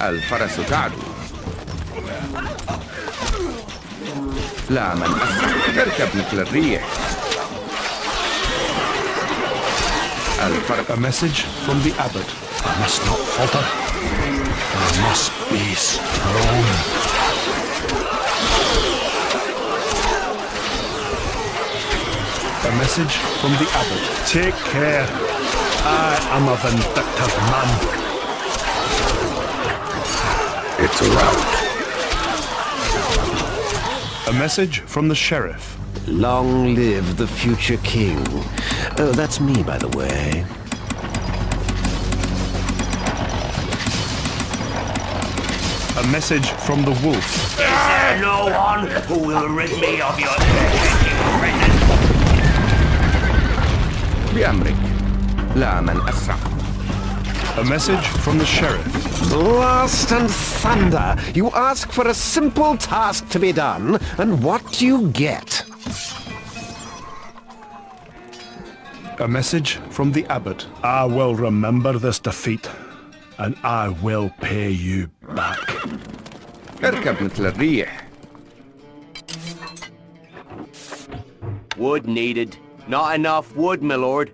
الفرس تعدو لا من أسرع اركب مثل الريح الفرس A message from the abbot. I must not falter. I must be strong. A message from the abbot. Take care. I am a vindictive man. It's a rout. A message from the sheriff. Long live the future king. Oh, that's me, by the way. A message from the wolf. Is there no one who will rid me of your presence? بأمرك لا من أسرع A message from the sheriff. Blast and thunder! You ask for a simple task to be done, and what do you get? A message from the abbot. I will remember this defeat, and I will pay you back. اركب مثل الريح Wood needed. Not enough wood, my lord.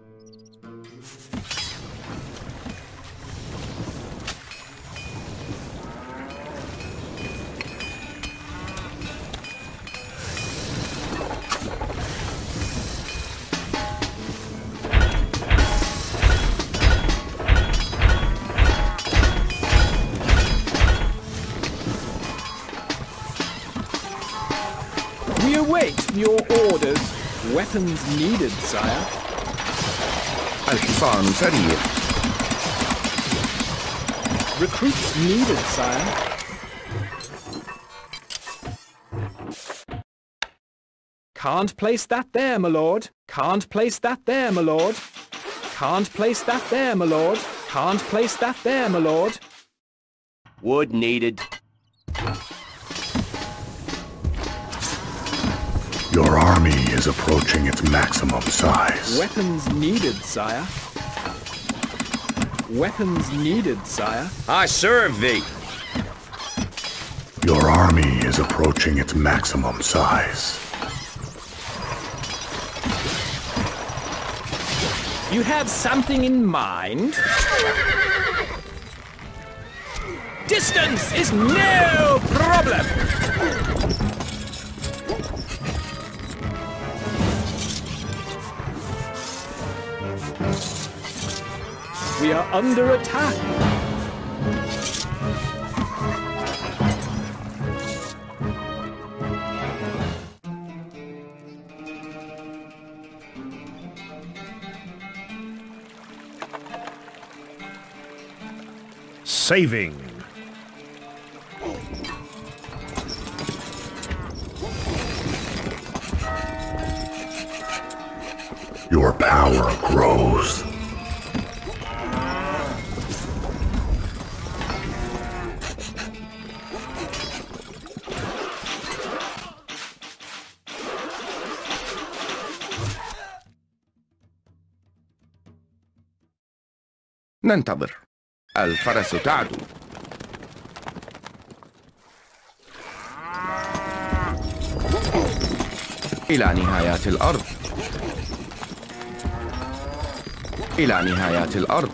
is needed, sire. Alphonse, Farid. Recruits needed, sire. Can't place that there, my lord. Can't place that there, my lord. Can't place that there, my lord. Can't place that there, my lord. Wood needed. Your army is approaching its maximum size. Weapons needed, sire. Weapons needed, sire. I serve thee. Your army is approaching its maximum size. You have something in mind? Distance is no problem! We are under attack. Saving. Your power grows. ننتظر. الفرس تعدو. إلى نهايات الأرض. إلى نهايات الأرض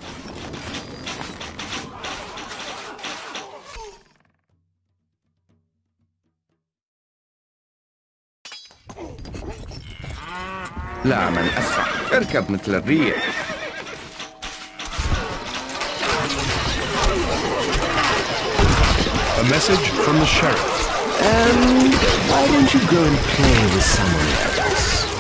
لا من أسرع اركب مثل الريح A message from the sheriff. Um, why don't you go and play with someone else?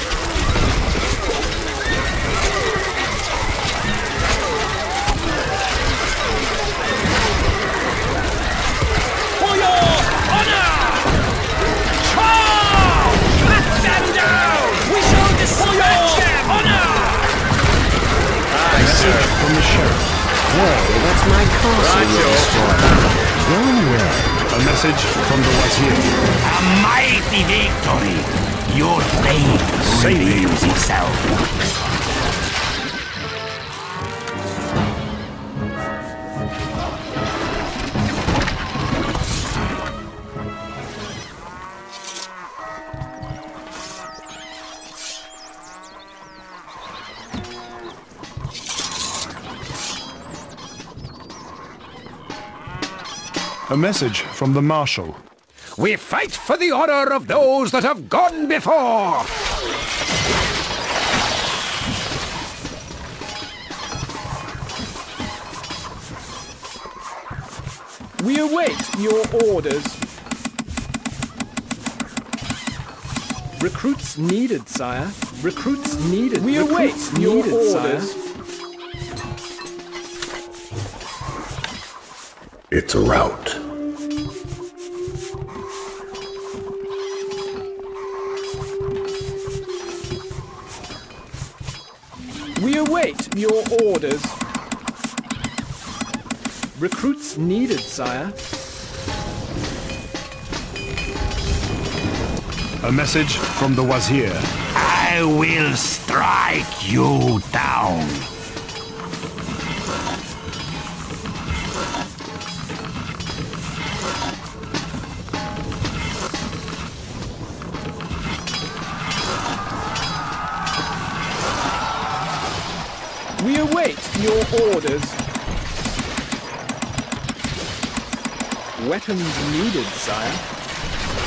Message from the sheriff. Hey, that's my castle Right, you're destroying. Go away. A message from the wazir. A mighty victory! Your fate Saving. reveals itself. A message from the marshal. We fight for the honor of those that have gone before! We await your orders. Recruits needed, sire. Recruits needed. We await Recruits your needed, orders. Sire. It's a rout. We await your orders. Recruits needed, sire. A message from the Wazir. I will strike you down. weapons needed, sire.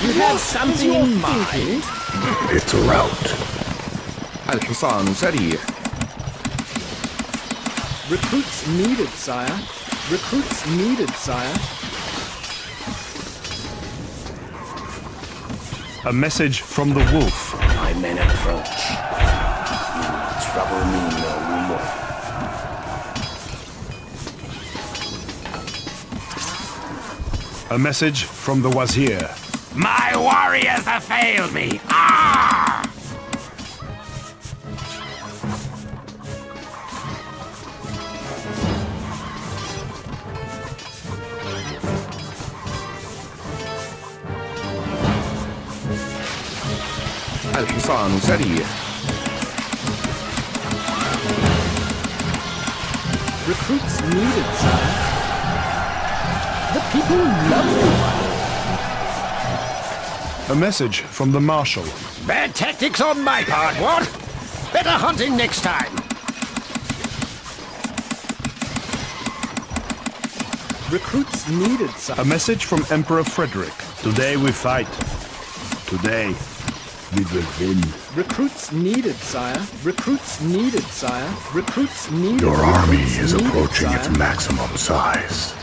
You have something in mind? It's a route. Al-Hassan Zeri. Recruits needed, sire. Recruits needed, sire. A message from the wolf. My men approach. A message from the Wazir. My warriors have failed me. Ah! الحصان سريع A message from the Marshal. Bad tactics on my part, what? Better hunting next time. Recruits needed, sire. A message from Emperor Frederick. Today we fight. Today we will win. Recruits needed, sire. Recruits needed, sire. Recruits needed. Your army Recruits is needed, approaching sire. its maximum size.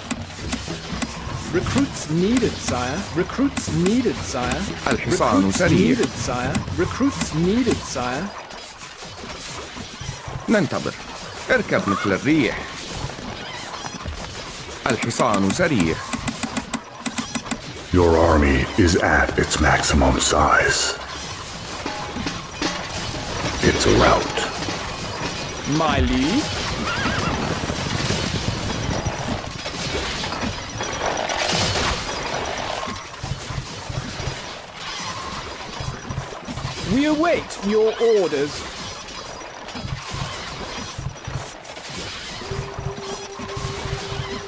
Recruits needed, sire. Recruits needed, sire. الحصان Recruits سريع needed, sire. Recruits needed, sire. ننتظر اركب مثل الريح الحصان سريع Your army is at its maximum size. It's a rout. My lead. We await your orders.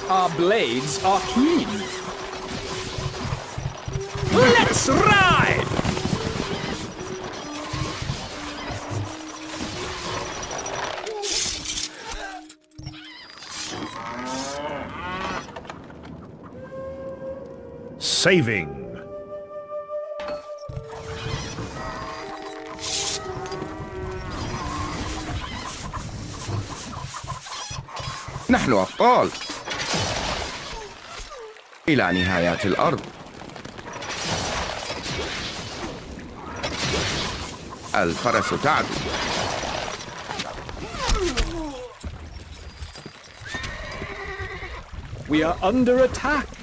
Our blades are keen. Let's ride! Saving. نحن أبطال. إلى نهايات الأرض. الفرس تعدو. We are under attack.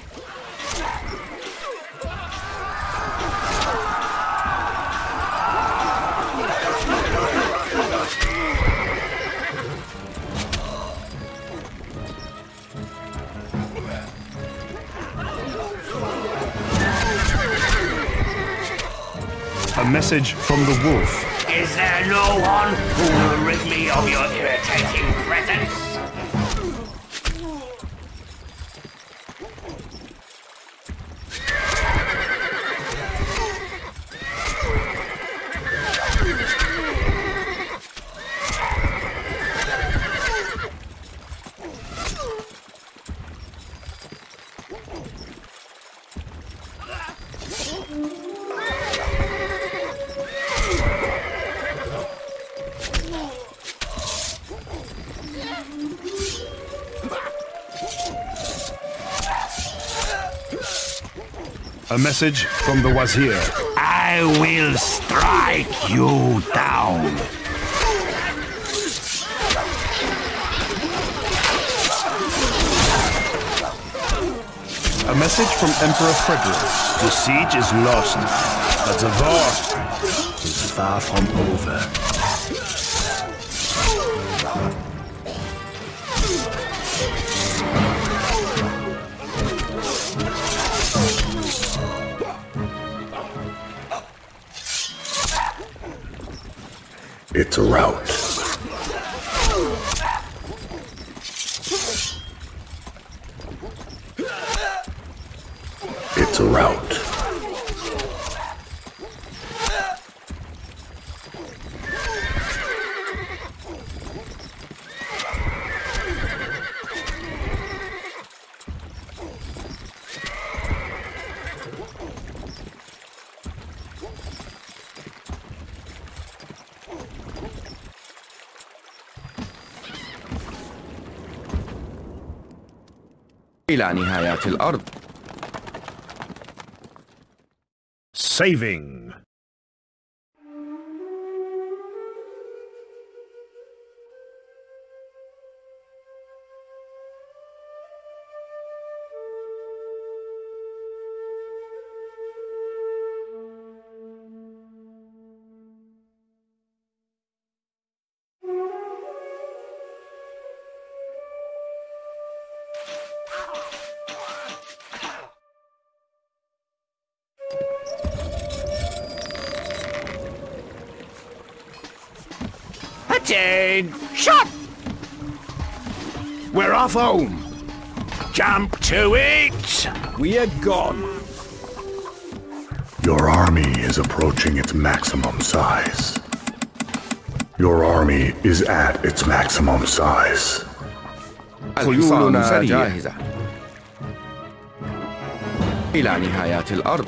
Message from the wolf. Is there no one who will rid me of your irritating presence? Message from the Wazir. I I will strike you down. A message from Emperor Frederick. The siege is lost, but the war is far from over. It's a rout. إلى نهايات الأرض Saving. Attain! Shot! We're off home. Jump to it! We are gone. Your army is approaching its maximum size. Your army is at its maximum size. الحصان خيولنا سريع جاهزة. إلى نهايات الأرض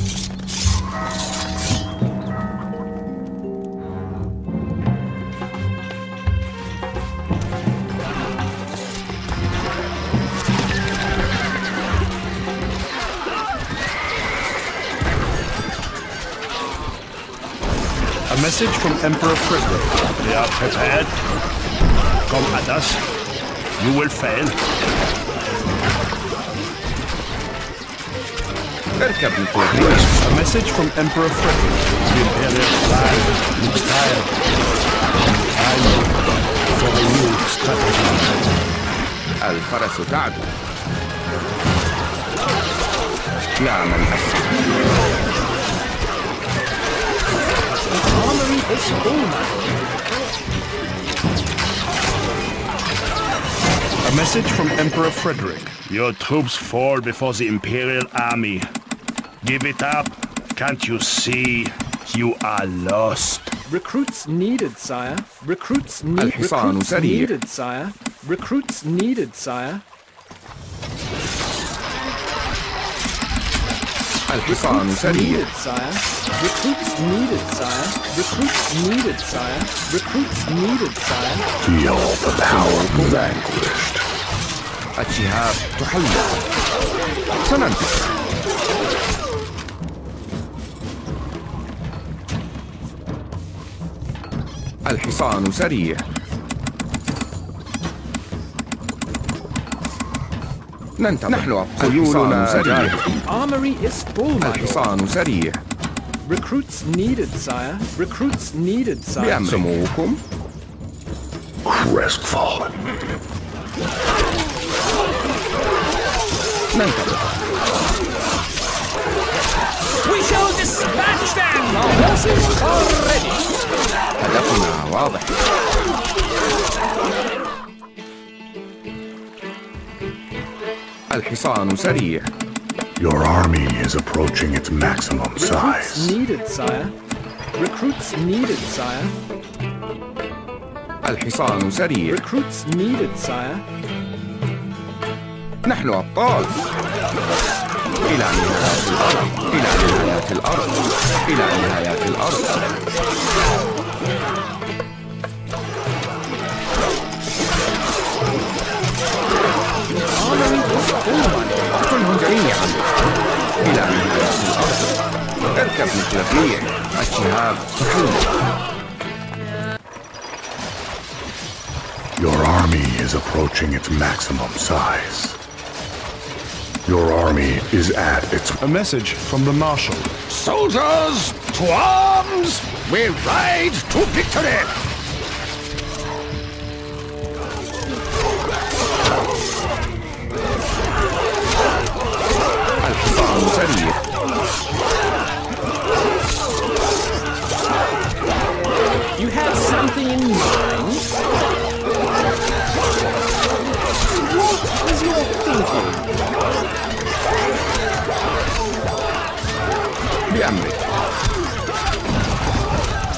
message from Emperor Frederick. They are prepared. Come at us. You will fail. A message from Emperor Frederick. The Imperial flag looks tired. Time for a new strategy. Alpha Resultado. Planen. this boom. A message from Emperor Frederick. Your troops fall before the Imperial army. Give it up. Can't you see? You are lost. Recruits needed, sire. Recruits, ne recruits needed, sire. Recruits needed, sire. الحصان Recruits سريع needed, sire. Recruits needed, sire. Recruits needed, sire. Recruits needed, sire. Feel the power vanquished. الشهاب تحلق سننتصر الحصان سريع ننتظر نحن خيولنا سريع The armory is full, my lord. الحصان سريع Recruits needed, sire. Recruits needed, sire. بأمر سموكم Crestfallen. ننتظر We shall dispatch them! Our horses are ready. هدفنا واضح الحصان سريع Your army is approaching its maximum Recruits size. needed, sire. Recruits needed, sire. الحصان سريع Recruits needed, sire. نحن أبطال إلى نهاية الأرض إلى نهاية الأرض إلى نهاية الأرض كلهم جميعا إلى نهاية الأرض اركب مثل الريح الشهاب تحل Your army is approaching its maximum size. Your army is at its A message from the Marshal. Soldiers, to arms! We ride to victory!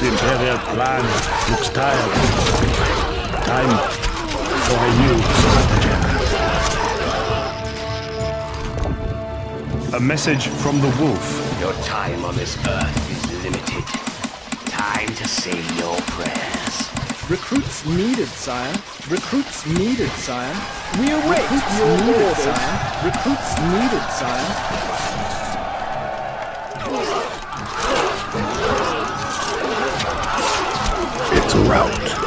The Imperial plan looks tired. Time for a new stratagem. A message from the Wolf. Your time on this earth is limited. Time to say your prayers. Recruits needed, sire. Recruits needed, sire. We await your orders. Sire. Recruits needed, sire. route.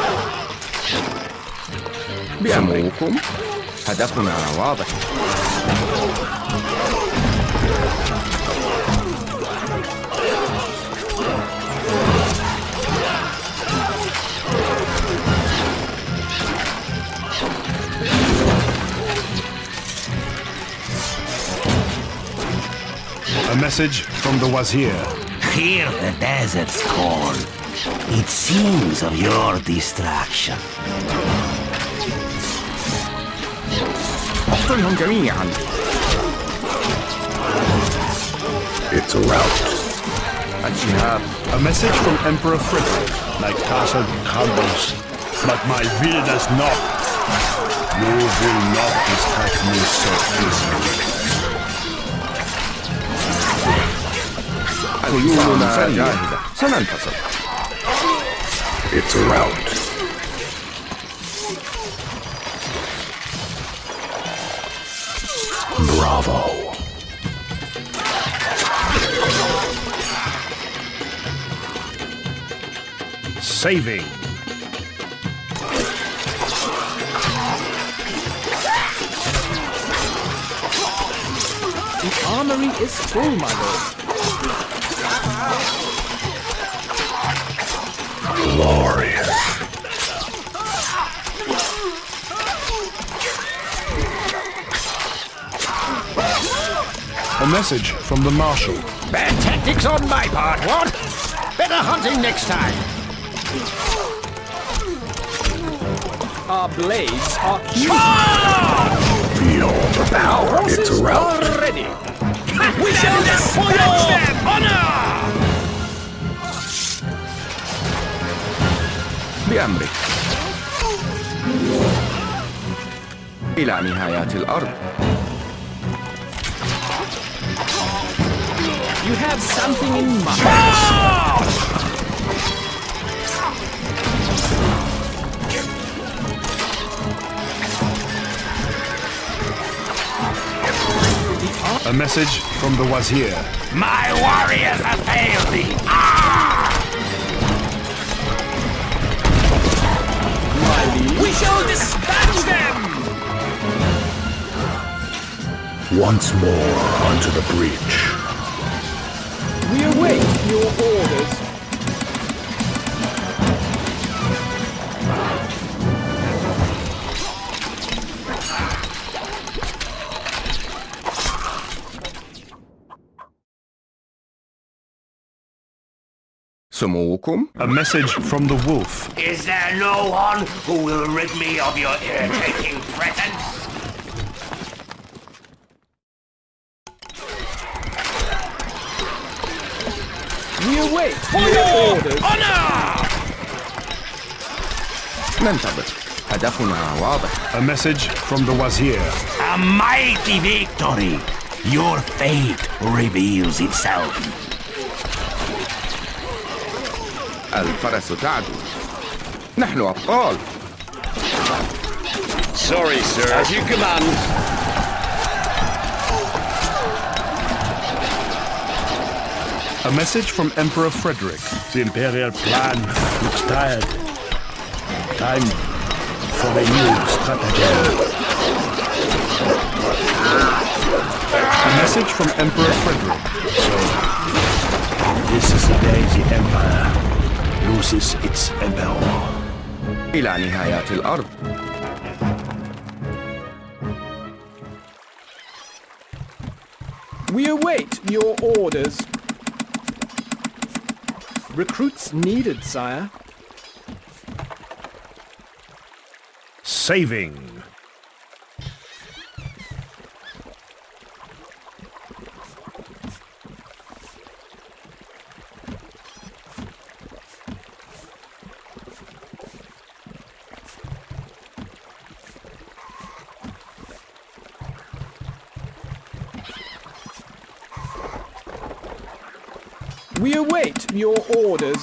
بأمركم هدفنا واضح A message from the Wazir. Hear the desert's call. It seems of your distraction. It's a rout. And she have a message from Emperor Frederick. My castle crumbles, but my will does not. You will not distract me so easily. 고유나 야이다 선한 타석 its rout. Bravo. Saving. The armory is full, my lord. message from the Marshal. Bad tactics on my part, what? Better hunting next time. Our blades are keen. Feel the power. Its Horses route. are ready. We shall dispatch them! Honor! بأمرك إلى نهايات الأرض You have something in mind. A message from the Wazir. My warriors have failed me. Ah! We shall dispatch them! once more onto the breach your orders. A message from the wolf. Is there no one who will rid me of your irritating presence? We await your orders. ننتظر هدفنا واضح A message from the wazir. A mighty victory! Your fate reveals itself. الفرس تعدو نحن أبطال Sorry, sir. As you command. A message from Emperor Frederick. The Imperial plan looks tired. Time for a new stratagem. A message from Emperor Frederick. So, this is the day the Empire loses its Emperor. إلى نهايات الأرض We await your orders. Recruits needed, sire. Saving. We await your orders.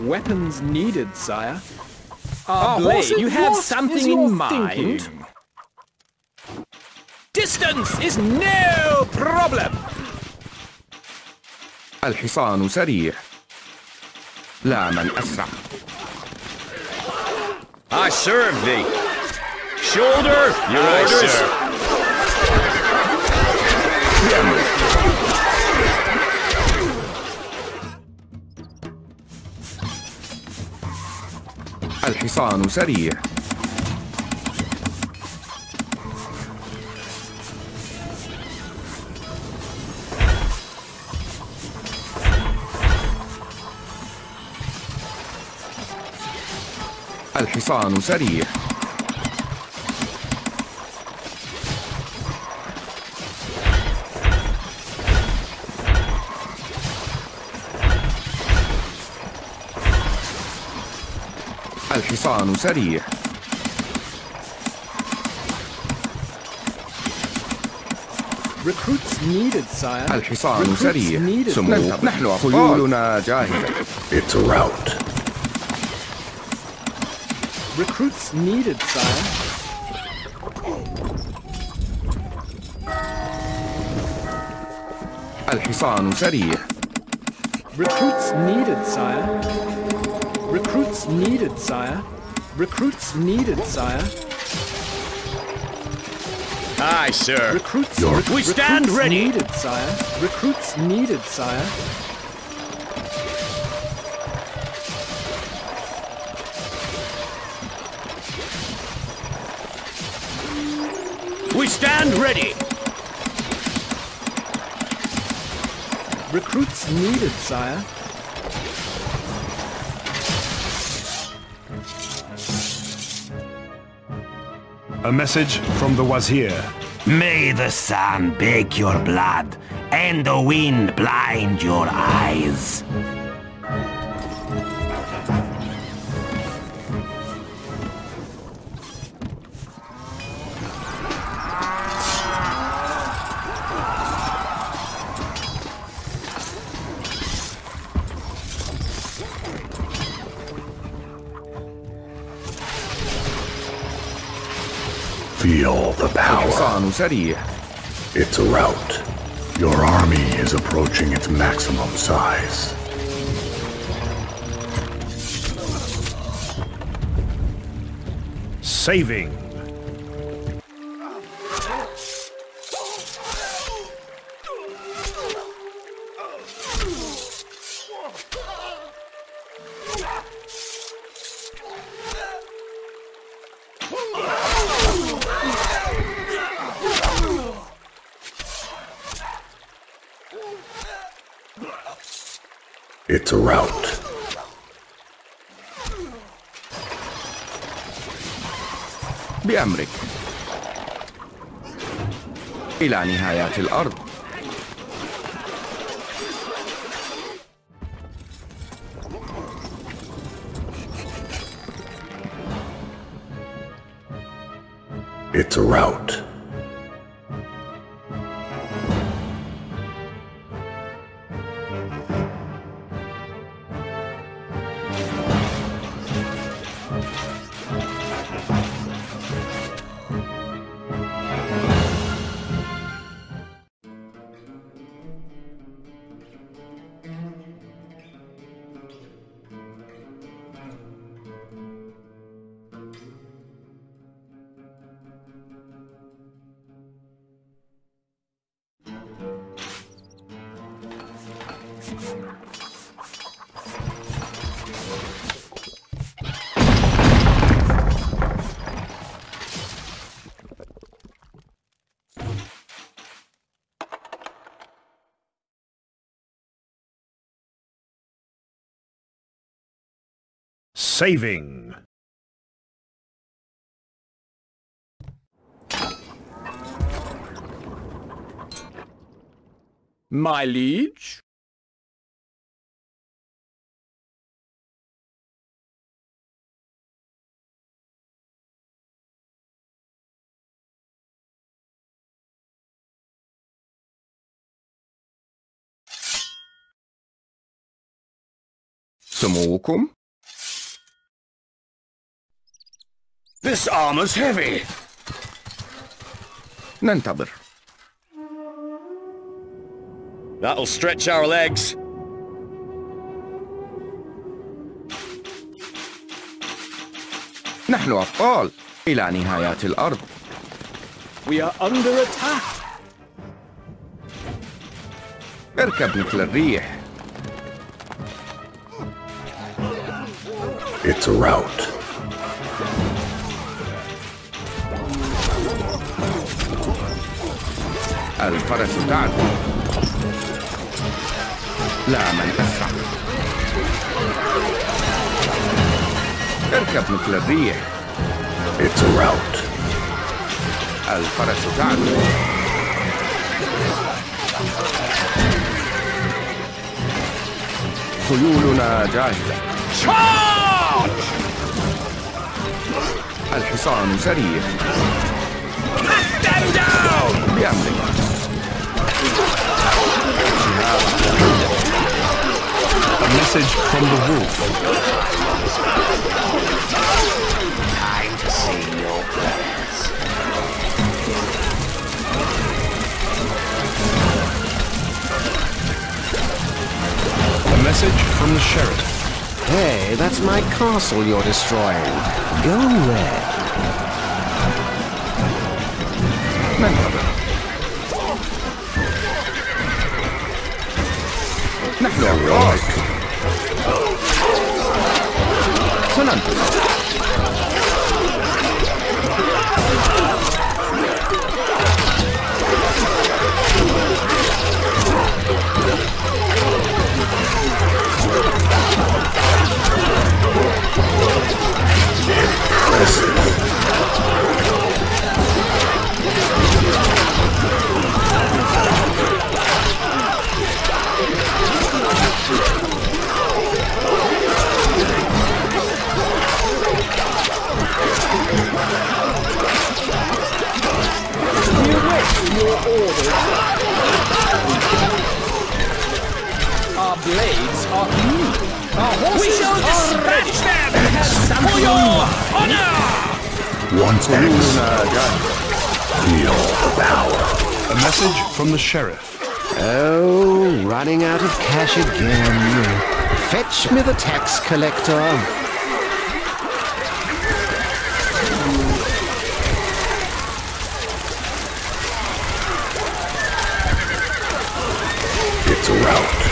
Weapons needed, sire. Our blade, you have something in mind? Distance is no problem. الحصان سريع لا من أسرع I serve thee. Shoulder, your orders. الحصان سريع. الحصان سريع. Stefan who's out. Recruits needed, sire. سريع. نحن خيولنا جاهزة. It's a rout. Recruits needed, sire. الحصان سريع. Recruits needed, sire. Recruits needed, sire. Recruits needed, sire. Aye, sir. Recruits, Your- We stand recruits ready. needed, sire. Recruits needed, sire. We stand ready. Recruits needed, sire. A message from the wazir. May the sun bake your blood and the wind blind your eyes. It's a rout. Your army is approaching its maximum size. Saving. it's a rout. بأمرك إلى نهايات الأرض It's a rout. saving. My liege? Zum Okum? This armor's heavy. ننتظر That'll stretch our legs. نحن أبطال إلى نهايات الأرض We are under attack. اركب مثل الريح It's a rout. الفرس تعدو لا من أسرع. اركب مثل الريح. It's a rout. الفرس تعدو خيولنا جاهزة الحصان سريع. بأمرك. A message from the wolf. Time to say your prayers. A message from the sheriff. Hey, that's my castle you're destroying. Go なのよ。そうなんですよ。Your orders. Our blades are new. Our horses are ready. For your honor! Once X, feel the power. A message from the sheriff. Oh, running out of cash again. Fetch me the tax collector. It's a rout.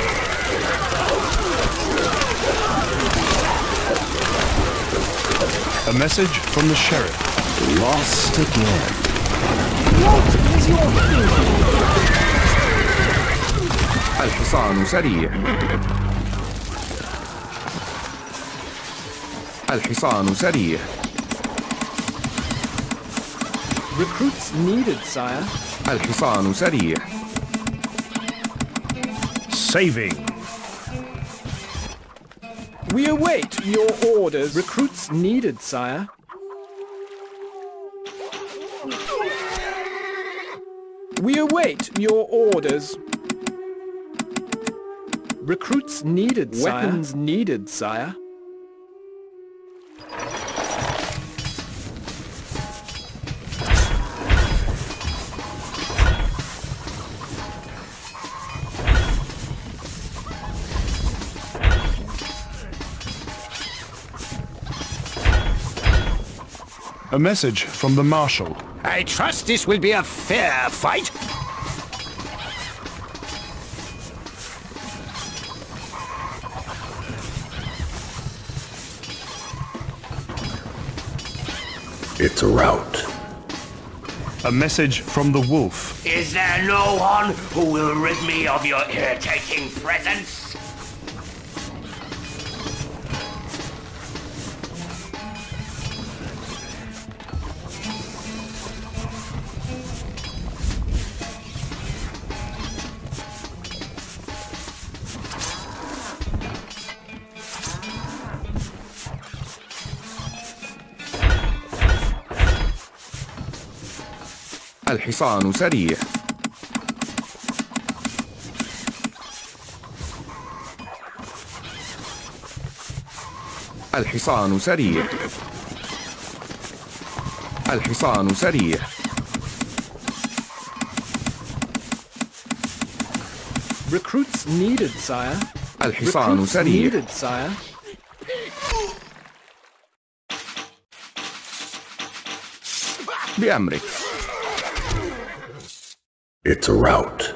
A message from the sheriff. Lost again. What is your thinking? الحصان سريع الحصان سريع Recruits needed, sire. الحصان سريع Saving. We await your orders. Recruits needed, sire. We await your orders. Recruits needed, sire. Weapons needed, sire. A message from the marshal. I trust this will be a fair fight. It's a rout. A message from the wolf. Is there no one who will rid me of your irritating presence? الحصان سريع. الحصان سريع. الحصان سريع. Recruits needed, sire. الحصان Recruits سريع. needed, sire. بأمرك. It's a rout.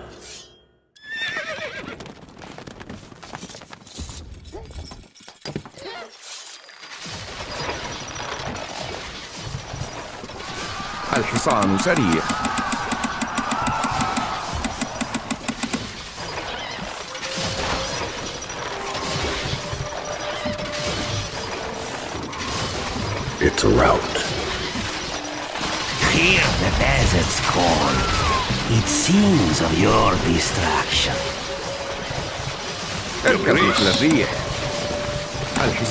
الحصان سريع It's a rout. Hear the desert's call. It sings of your destruction. اركب مثل الريح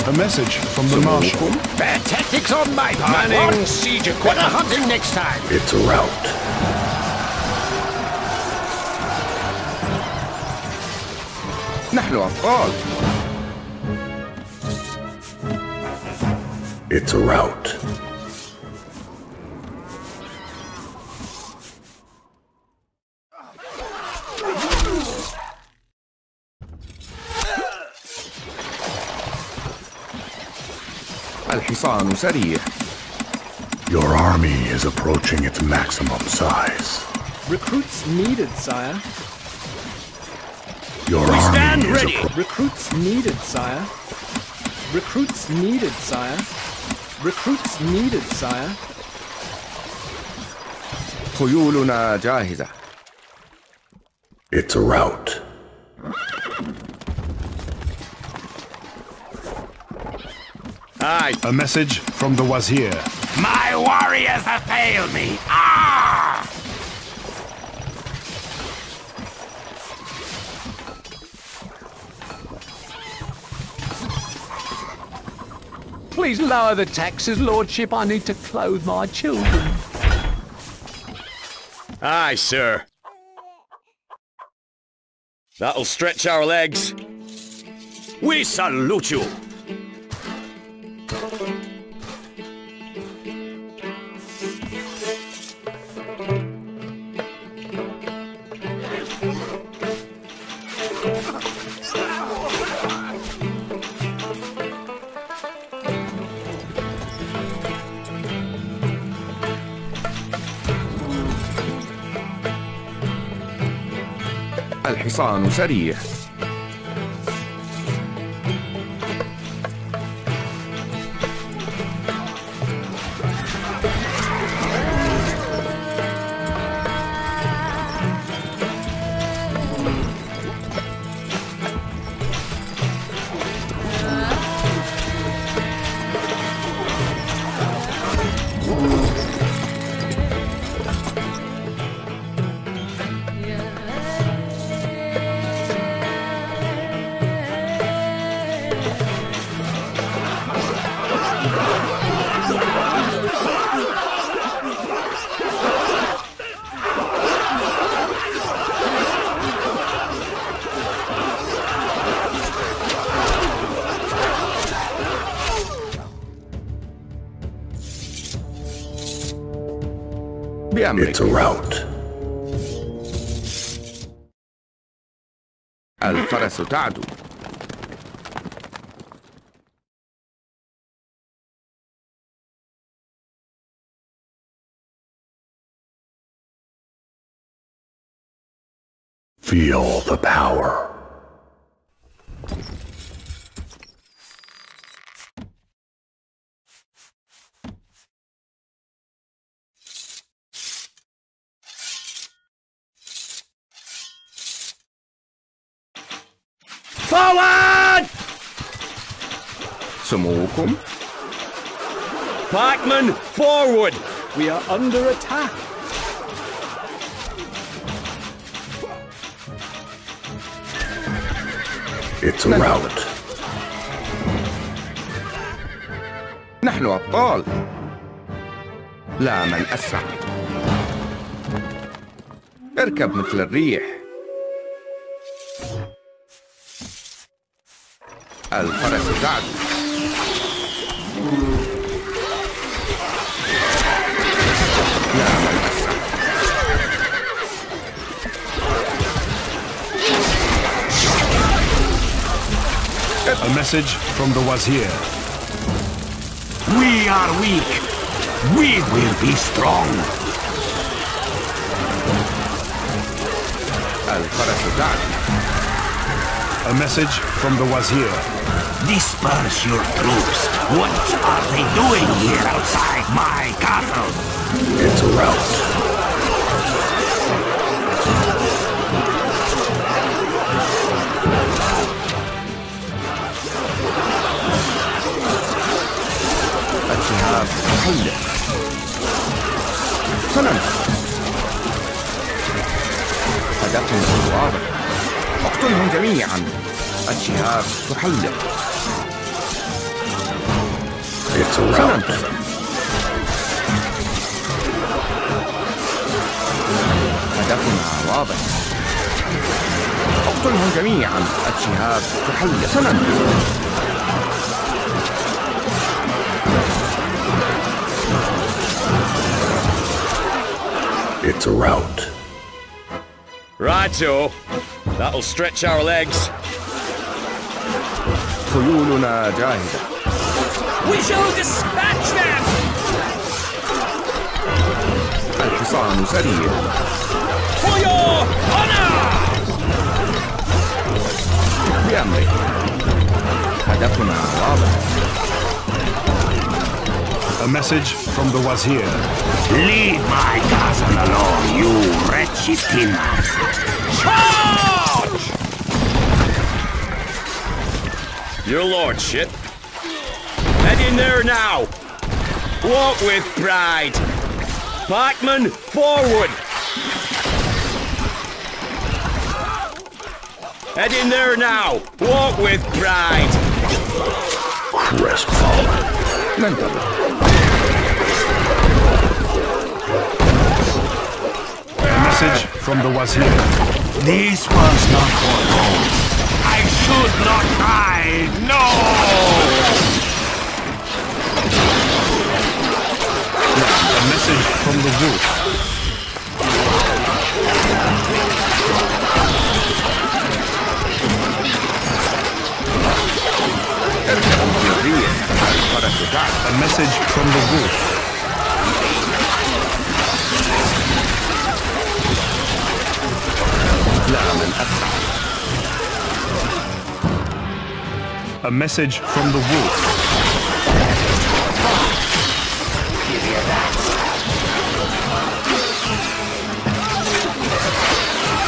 A message from the marshal. Bad tactics on my part. Manning What? siege Better equipment. hunting next time. It's a rout. نحن أبطال It's a rout. الحصان سريع Your army is approaching its maximum size. Recruits needed, sire. Your We army stand is ready. appro- Recruits needed, sire. Recruits needed, sire. Recruits needed, sire. خيولنا جاهزة It's a rout. Aye. A message from the wazir. My warriors have failed me. Ah! Please lower the taxes, Lordship. I need to clothe my children. Aye, sir. That'll stretch our legs. We salute you. sano seria. It's a rout. Alfarasotado. سموكم Pikemen, forward! We are under attack. It's a rout. نحن أبطال لا من أسرع اركب مثل الريح الفرس تعدو A message from the Wazir. We are weak. We will be strong. Al-Farasudan. A message from the Wazir. Disperse your troops. What are they doing here outside my castle? It's a rout. あ高いんださらに هدفهم هو واضح اقتلهم جميعا الشهاب تحلق سننتظر. هدفنا واضح أقتلهم جميعا. الشهاب تحلق سننتظر. It's a rout. Righto. That'll stretch our legs. We shall dispatch them! For your honor! Bien, Allá con la lava. A message from the Wazir. Leave my castle alone, you wretched killers. Charge! Your lordship. Head in there now. Walk with pride. Pikemen, forward. Head in there now. Walk with pride. Crestfallen. message from the Wazir. This one's not for gold. I should not die! No! A message from the wolf. A message from the wolf. نعم A message from the wolf.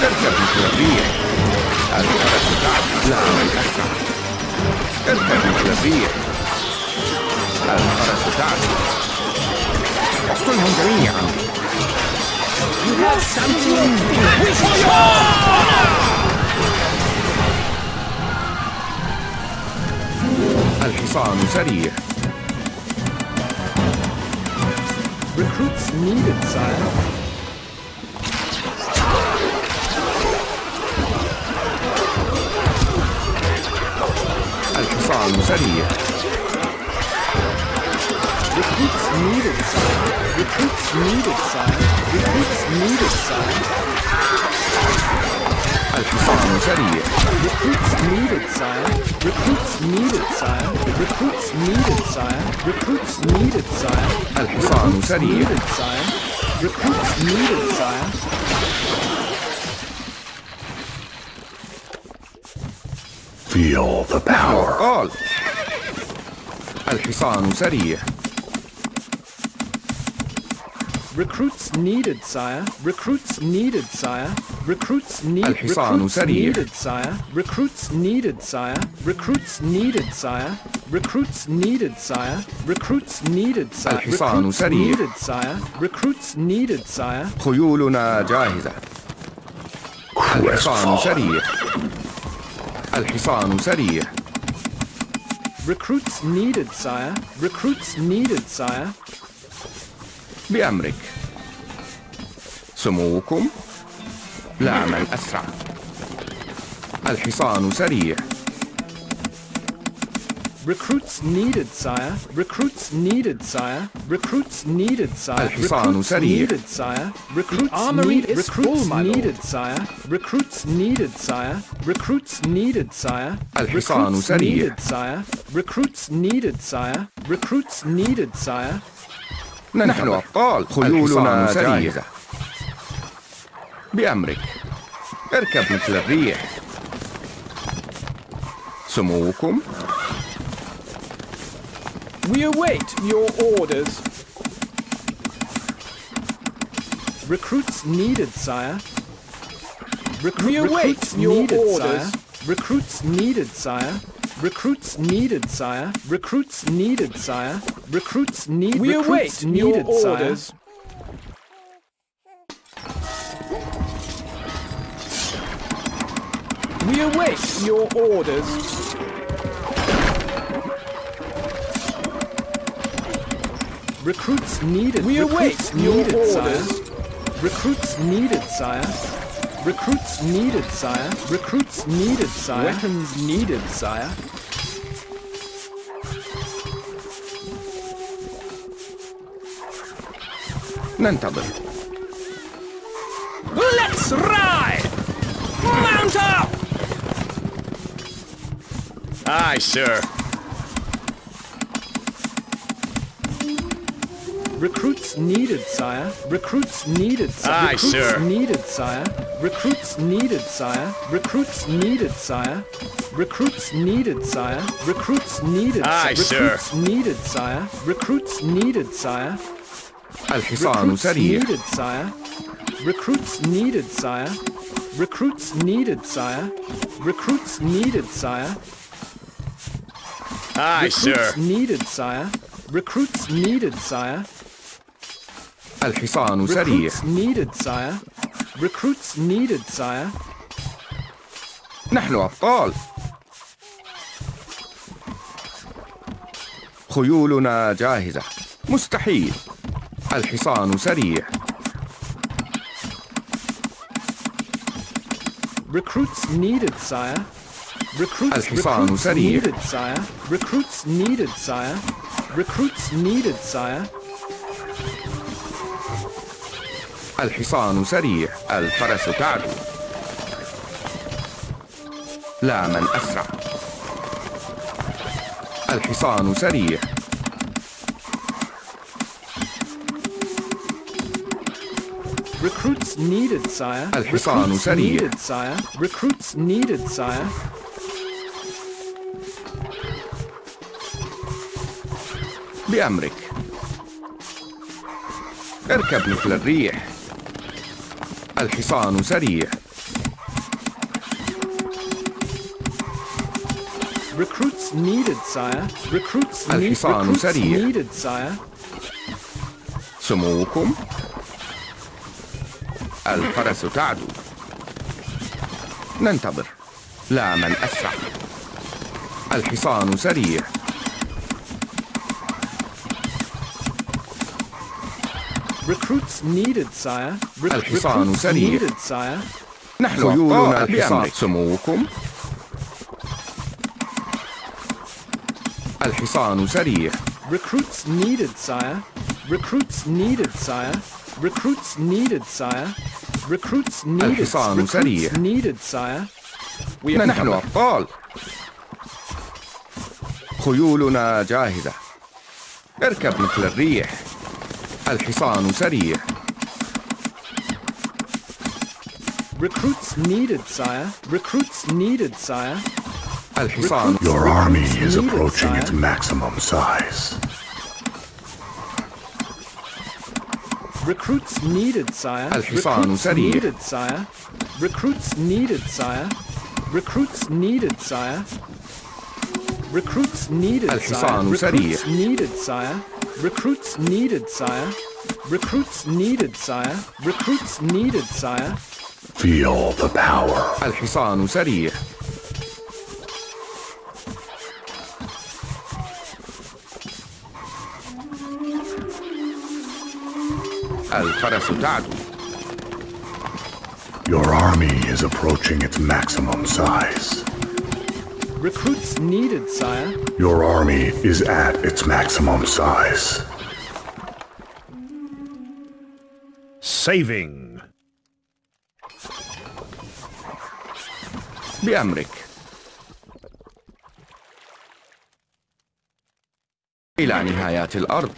اركب الكلابية الفرس تعد نعم الأسرع اركب الكلابية الفرس تعد أقتلهم جميعا You have something with الحصان سريع Recruits needed, sire. الحصان سريع Recruits needed, sire. Recruits needed, sire. Recruits needed, sire. الحصان سريع Recruits needed, sire. Recruits needed, sire. Recruits needed, sire. Recruits needed, sire. الحصان Recruits سريع needed, sire. Recruits needed, sire. Feel the power. قال الحصان سريع Recruits needed, sire. Recruits needed, sire. Recruits need الحصان recruits سريع. needed, sire. Recruits needed, sire. Recruits needed, sire. Recruits needed, sire. Recruits needed, sire. الحصان Recruits سريع. needed, sire. Recruits needed, sire. خيولنا جاهزة الحصان سريع الحصان سريع Recruits needed, sire. Recruits needed, sire. بأمرك سموكم لا من أسرع الحصان سريع Recruits needed, sire. Recruits needed, sire. Recruits needed, sire. الحصان Recruits سريع. needed, sire. Recruits armory need, is recruits full, needed, sire. Recruits needed, sire. Recruits needed, sire. الحصان Recruits سريع. needed, sire. Recruits needed, sire. Recruits needed, sire. نحن أبطال خيولنا جاهزة بأمرك اركب مثل الريح سموكم We await your orders. Recruits needed, sire. Recru- We await recruits your needed, orders. Sire. Recruits needed, sire. Recruits needed, sire. Recruits needed, sire. Recruits need. We recruits await your needed, sire. orders. We await your orders. Recruits needed. We recruits await your needed, orders. Sire. Recruits needed, sire. Recruits needed, sire. Recruits needed, sire. Weapons needed, sire. None. Let's ride! Mount up! Aye, sir. Recruits needed, sire. Recruits needed, sire. Aye, Recruits sir. needed, sire. Recruits needed, sire. Recruits needed, sire. Recruits needed, sire. Recruits needed, sire. Aye, Recruits sir. needed, sire. Recruits needed, sire. الحصان سريع needed, sire. Recruits needed, sire. Recruits needed, sire. Recruits needed, sire. Aye, sir. Recruits needed, sire. Recruits needed, sire. الحصان سريع Recruits needed, sire. Recruits needed, sire. نحن أبطال خيولنا جاهزة مستحيل الحصان سريع Recruits needed, sire. Recruits, الحصان سريع. needed, sire. Recruits needed, sire. Recruits needed, sire. الحصان سريع الفرس تعدو لا من أسرع الحصان سريع Recruits needed, sire. الحصان Recruits سريع. needed, sire. Recruits needed, sire. بأمرك اركب مثل الريح الحصان سريع Recruits needed, sire. Recruits, need, الحصان recruits سريع. needed, sire. سموكم الفرس تعدو ننتظر لا من أسرع الحصان سريع Recruits needed, sire. Re- الحصان سريع. needed, sire. نحن خيولنا الحصان. بأمرك سموكم الحصان سريع Recruits needed, sire. Recruits needed, sire. Recruits needed, sire. Recruits needed. الحصان سريع. Recruits needed, sire. نحن أبطال خيولنا جاهزة اركب مثل الريح الحصان سريع Recruits needed, sire. Recruits needed, sire. الحصان Your army Recruits is needed, approaching sire. its maximum size. Recruits needed, sire. الحصان Recruits سريع. needed, sire. Recruits needed, sire. Recruits needed, sire. Recruits needed, sire. الحصان سريع. Recruits needed, sire. Recruits needed, sire. Recruits needed, sire. Recruits needed, sire. Feel the power. الحصان سريع الفرس تعدو Your army is approaching its maximum size. Recruits needed, sire. Your army is at its maximum size. Saving. بأمرك إلى نهايات الأرض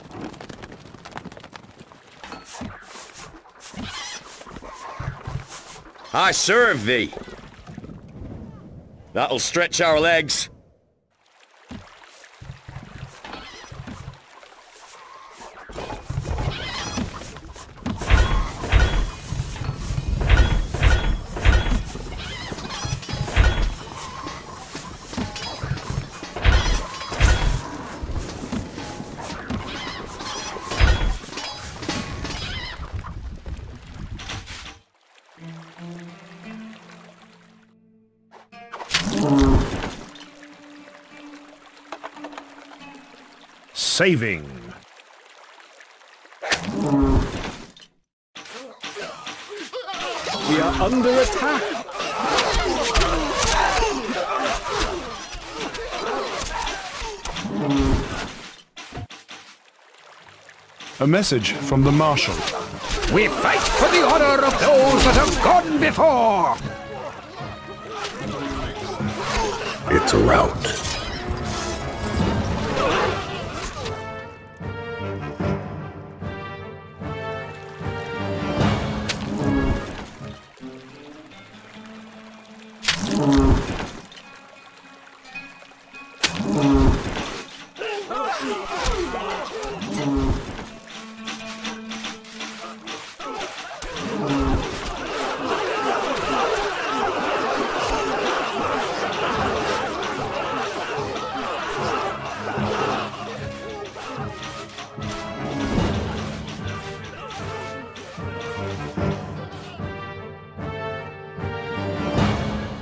I serve thee. That'll stretch our legs. Saving. We are under attack. A message from the Marshal. We fight for the honor of those that have gone before! It's a rout.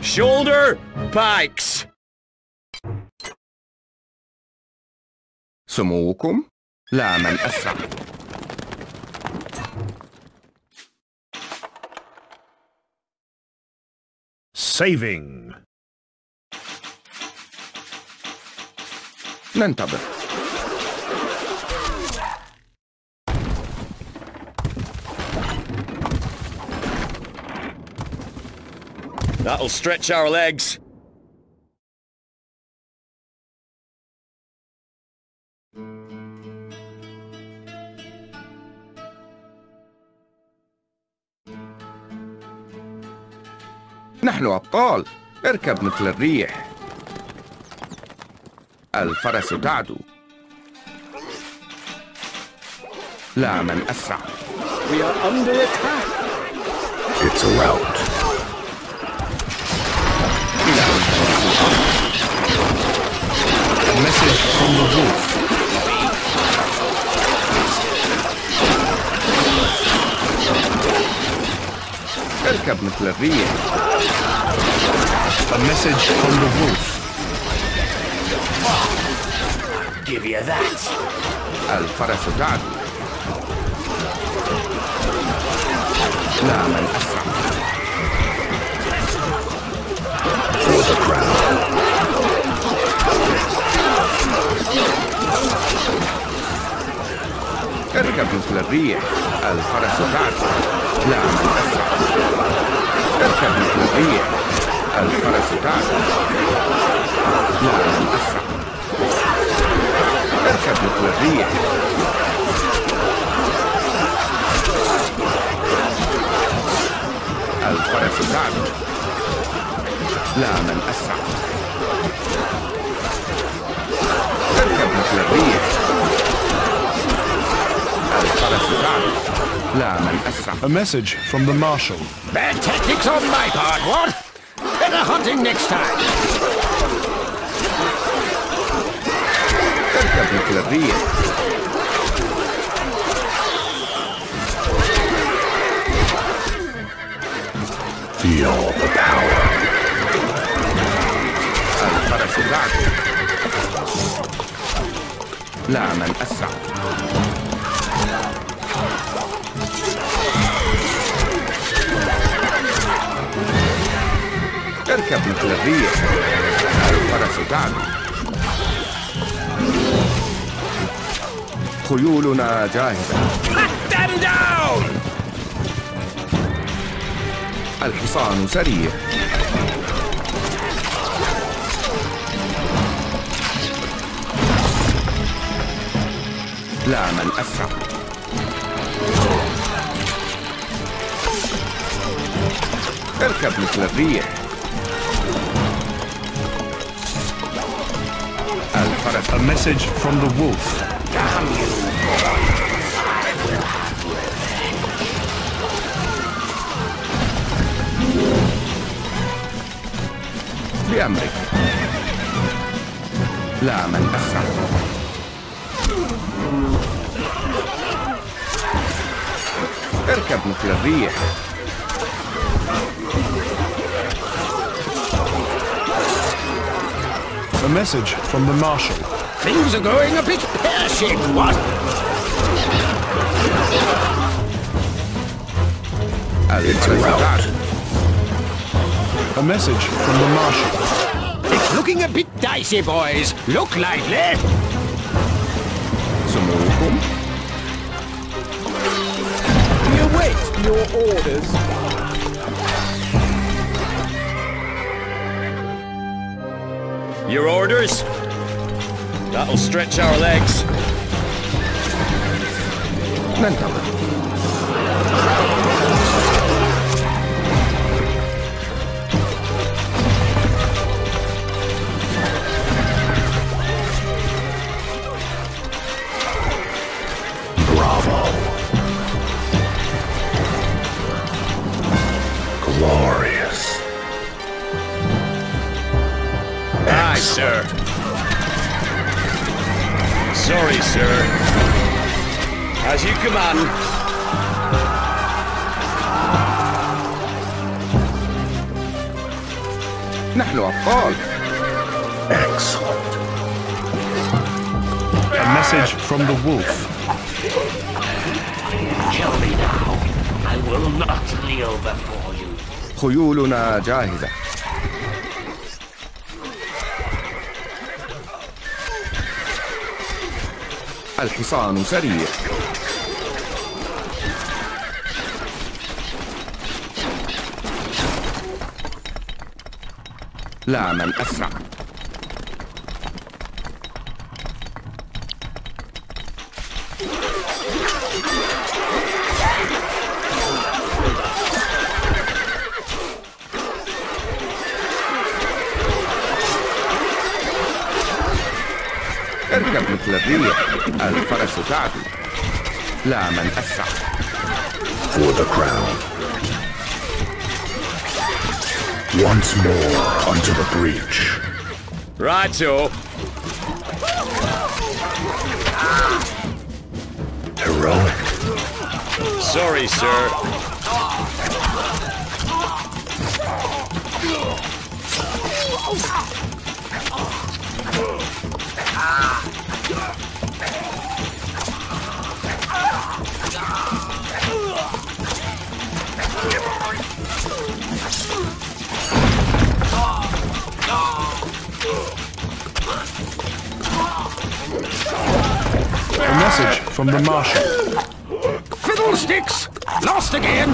Shoulder pikes. سموكم لا من أسرع Saving. ننتظر That'll stretch our legs. نحن أبطال اركب مثل الريح الفرس تعدو لا من أسرع We are under attack. It's a rout. message from the wolf. اركب مثل الريح A message from the wolf. Give you that. الفرس تعدو لا من أسرع For the crown. اركب مثل الريح الفرس تعدو لا من أسرع. اركب مثل الريح الفرس تعدو لا من أسرع. اركب مثل الريح. الفرس تعدو لا من أسرع. A message from the Marshal. Bad tactics on my part, what? Better hunting next time. Feel the power. لا من أسرع. اركب مثل الريح. الفرس تعمل خيولنا جاهزة. الحصان سريع. لا من أسرع اركب مثل الريح. الفرس A message from the wolf. بأمرك. لا من أسرع اركب مثل الريح A message from the marshal. Things are going a bit pear-shaped, what? الفرس تعدو A message from the marshal. It's looking a bit dicey, boys. Look lively. سموكم We your orders. Your orders? That'll stretch our legs. Manpower. sir. Sorry, sir. As you command. نحن أبطال Excellent. A message from the wolf. Kill me now. I will not kneel before you. خيولنا جاهزة الحصان سريع. لا من أسرع. تعدو لا من أسرع For the crown. Once more unto the breach. Righto. Heroic. Sorry, sir. From the Marshal. Fiddlesticks! Lost again!